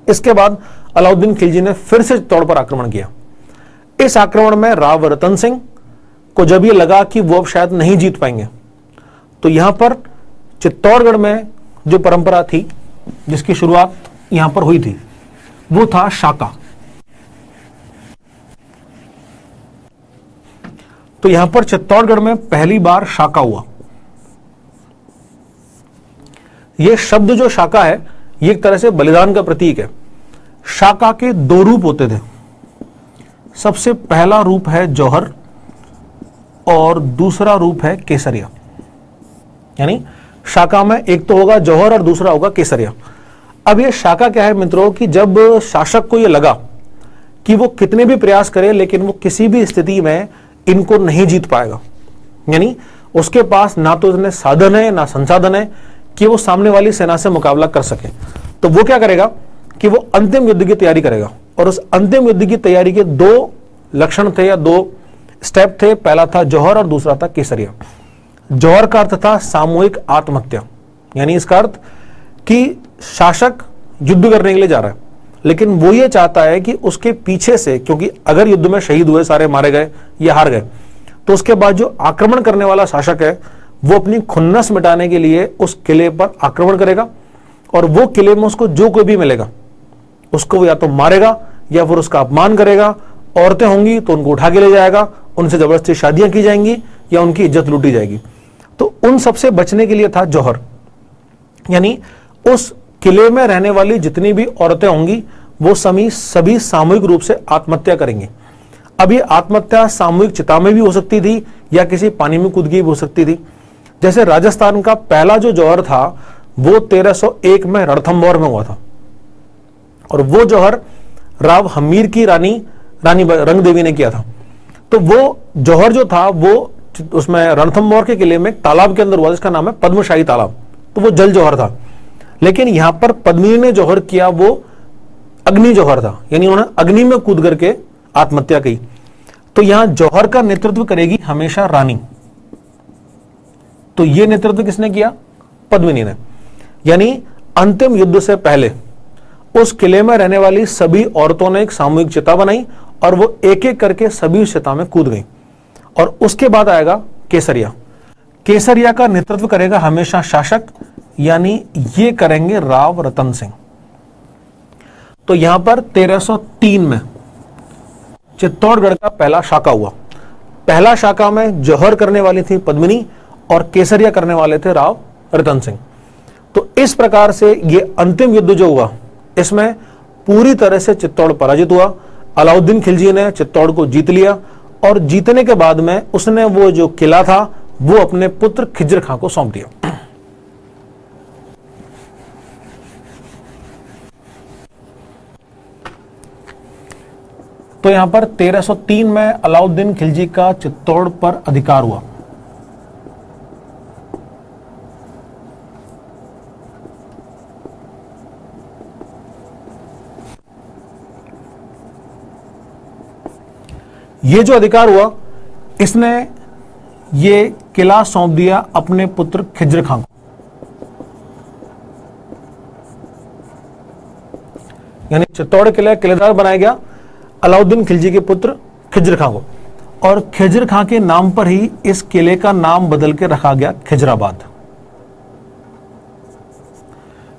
इसके बाद अलाउद्दीन खिलजी ने फिर से तौर पर आक्रमण किया। इस आक्रमण में राव रतन सिंह को जब ये लगा कि वो अब शायद नहीं जीत पाएँगे तो यहाँ पर चित्तौड़गढ़ में जो परंपरा थी, जिसकी शुरुआत यहाँ पर हुई थी, वो था शाका। तो यहाँ पर चित्तौड़गढ़ में पहली बार शाका हुआ। यह शब्द जो शाका है यह एक तरह से बलिदान का प्रतीक है। शाका के दो रूप होते थे। सबसे पहला रूप है जौहर और दूसरा रूप है केसरिया। यानी शाका में एक तो होगा जौहर और दूसरा होगा केसरिया। अब ये शाखा क्या है मित्रों कि जब शासक को ये लगा कि वो कितने भी प्रयास करे, लेकिन वो किसी भी स्थिति में इनको नहीं जीत पाएगा। यानी उसके पास ना तो इतने साधन है, ना संसाधन है कि वो सामने वाली सेना से मुकाबला कर सके। तो वो क्या करेगा कि वो अंतिम युद्ध की तैयारी करेगा। और उस अंतिम युद्ध की तैयारी के दो लक्षण थे या दो स्टेप थे, पहला था जौहर और दूसरा था केसरिया। जौहर का अर्थ था सामूहिक आत्महत्या। यानी इसका अर्थ कि शासक युद्ध करने के लिए जा रहा है। लेकिन वो ये चाहता है कि उसके पीछे से, क्योंकि अगर युद्ध में शहीद हुए, सारे मारे गए, या हार गए तो उसके बाद जो आक्रमण करने वाला शासक है, वो अपनी खुन्नस मिटाने के लिए उस किले पर आक्रमण करेगा और वो किले में उसको जो कोई भी मिलेगा, उसको वो या तो मारेगा या फिर उसका अपमान करेगा, औरतें होंगी तो उनको उठा के ले जाएगा उनसे ज़बरदस्ती शादियाँ की जाएँगी या उनकी इज़्ज़त लूटी जाएगी। तो उन सबसे बचने के लिए था जौहर। यानी उस किले में रहने वाली जितनी भी औरतें होंगी, वो समी, सभी सामूहिक रूप से आत्महत्या करेंगे। अब ये आत्महत्या सामूहिक चिता में भी हो सकती थी या किसी पानी में कूद भी हो सकती थी। जैसे राजस्थान का पहला जो जौहर था, वो 1301 में रणथंबोर में हुआ था। और वो जौहर राव हमीर की रानी रानी रंग देवी ने किया था। तो वो जौहर जो था, वो उसमें रणथंबोर के किले में तालाब के अंदर हुआ, जिसका नाम है पद्मशाही तालाब। तो वो जल जौहर था। लेकिन यहाँ पर पद्मिनी ने जौहर किया, वो अग्नि जौहर था। यानी उन्होंने अग्नि में कूद करके आत्महत्या की। तो यहाँ जौहर का नेतृत्व करेगी हमेशा रानी। तो यह नेतृत्व किसने किया? पद्मिनी ने। यानी अंतिम युद्ध से पहले उस किले में रहने वाली सभी औरतों ने एक सामूहिक चिता बनाई और वो एक एक करके सभी चिता में कूद गई। और उसके बाद आएगा केसरिया। केसरिया का नेतृत्व करेगा हमेशा शासक, यानी ये करेंगे राव रतन सिंह। तो यहाँ पर 1303 में चित्तौड़गढ़ का पहला शाखा हुआ। पहला शाखा में जौहर करने वाली थी पद्मिनी और केसरिया करने वाले थे राव रतन सिंह। तो इस प्रकार से ये अंतिम युद्ध जो हुआ, इसमें पूरी तरह से चित्तौड़ पराजित हुआ। अलाउद्दीन खिलजी ने चित्तौड़ को जीत लिया और जीतने के बाद में उसने वो जो किला था, वो अपने पुत्र खिजर खां को सौंप दिया। तो यहाँ पर 1303 में अलाउद्दीन खिलजी का चित्तौड़ पर अधिकार हुआ। ये जो अधिकार हुआ, इसने ये किला सौंप दिया अपने पुत्र खिजर खां को। यानी चित्तौड़ किला, किलेदार बनाया गया अलाउद्दीन खिलजी के पुत्र खिजर खां को। और खिजर खां के नाम पर ही इस किले का नाम बदल के रखा गया खिजराबाद।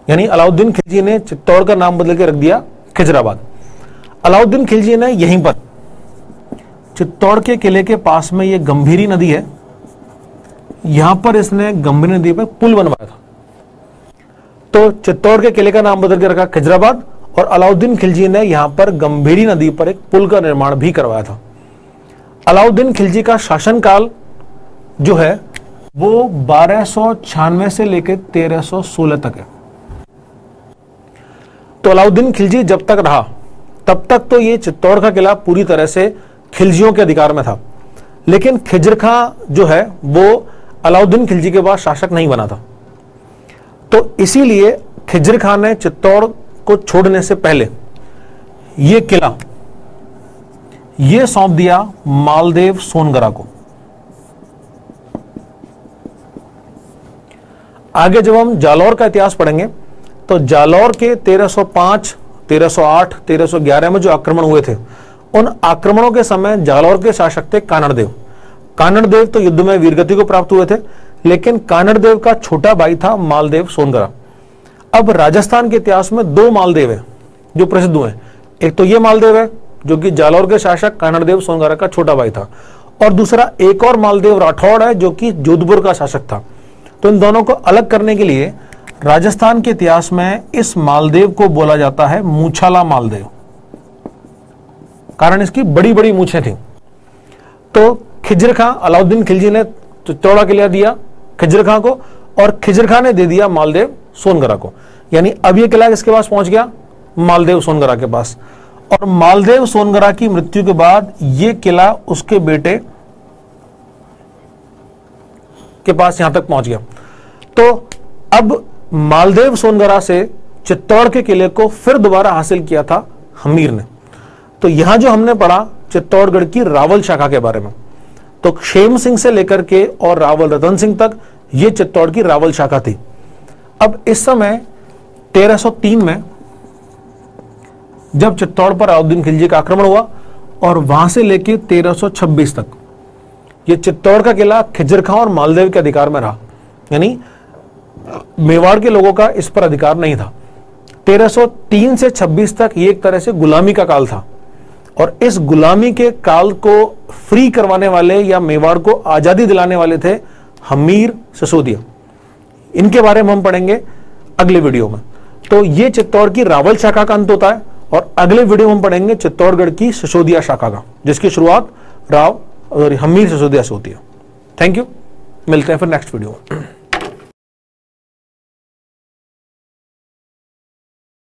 यानी अलाउद्दीन खिलजी ने चित्तौड़ का नाम बदल के रख दिया खिजराबाद। अलाउद्दीन खिलजी ने यहीं पर चित्तौड़ के किले के पास में ये गंभीरी नदी है। यहाँ पर इसने गंभीरी नदी पर पुल बनवाया था। तो चित्तौड़ के किले का नाम बदल के रखा खिजराबाद और अलाउद्दीन खिलजी ने यहाँ पर गंभीरी नदी पर एक पुल का निर्माण भी करवाया था। अलाउद्दीन खिलजी का शासनकाल जो है, वो बारह से लेकर 1316 तक है। तो अलाउद्दीन खिलजी जब तक रहा, तब तक तो ये चित्तौड़ का किला पूरी तरह से खिलजियों के अधिकार में था। लेकिन खिजर खां जो है वो अलाउद्दीन खिलजी के बाद शासक नहीं बना था। तो इसीलिए खिजर खान ने चित्तौड़ को छोड़ने से पहले यह किला यह सौंप दिया मालदेव सोनगरा को। आगे जब हम जालौर का इतिहास पढ़ेंगे तो जालौर के 1305, 1308, 1311 में जो आक्रमण हुए थे उन आक्रमणों के समय जालौर के शासक थे कानड़देव। कानड़देव तो युद्ध में वीरगति को प्राप्त हुए थे, लेकिन कानड़देव का छोटा भाई था मालदेव सोनगरा। अब राजस्थान के इतिहास में दो मालदेव है, जो प्रसिद्ध हुए एक तो ये मालदेव है, जो कि जालौर के शासक कानड़देव सोनगरा का छोटा भाई था। और दूसरा एक और मालदेव राठौड़ है, जो कि जोधपुर का शासक था। तो इन दोनों को अलग करने के लिए राजस्थान के इतिहास में इस मालदेव को बोला जाता है मूछाला मालदेव। कारण इसकी बड़ी बड़ी मूछें थी। तो खिजर खां अलाउद्दीन खिलजी ने चौड़ा किला दिया खिजर खां को और खिजर खां ने दे दिया मालदेव सोनगरा को। यानी अब यह किला किसके पास पहुँच गया? मालदेव सोनगरा के पास। और मालदेव सोनगरा की मृत्यु के बाद यह किला उसके बेटे के पास यहाँ तक पहुँच गया। तो अब मालदेव सोनगरा से चित्तौड़ के किले को फिर दोबारा हासिल किया था हमीर ने। तो यहाँ जो हमने पढ़ा चित्तौड़गढ़ की रावल शाखा के बारे में तो क्षेम सिंह से लेकर के और रावल रतन सिंह तक ये चित्तौड़ की रावल शाखा थी। अब इस समय 1303 में जब चित्तौड़ पर अलाउद्दीन खिलजी का आक्रमण हुआ और वहाँ से लेकर 1326 तक, ये चित्तौड़ का किला खिजर खां और मालदेव के अधिकार में रहा। यानी, मेवाड़ के लोगों का इस पर अधिकार नहीं था। 1303 से 26 तक ये एक तरह से गुलामी का काल था। और इस गुलामी के काल को फ्री करवाने वाले या मेवाड़ को आज़ादी दिलाने वाले थे हमीर ससोदिया। इनके बारे में हम पढ़ेंगे अगले वीडियो में। तो ये चित्तौड़ की रावल शाखा का अंत होता है और अगले वीडियो में हम पढ़ेंगे चित्तौड़गढ़ की सिसोदिया शाखा का, जिसकी शुरुआत राव हमीर सिसोदिया से होती है। थैंक यू मिलते हैं फिर नेक्स्ट वीडियो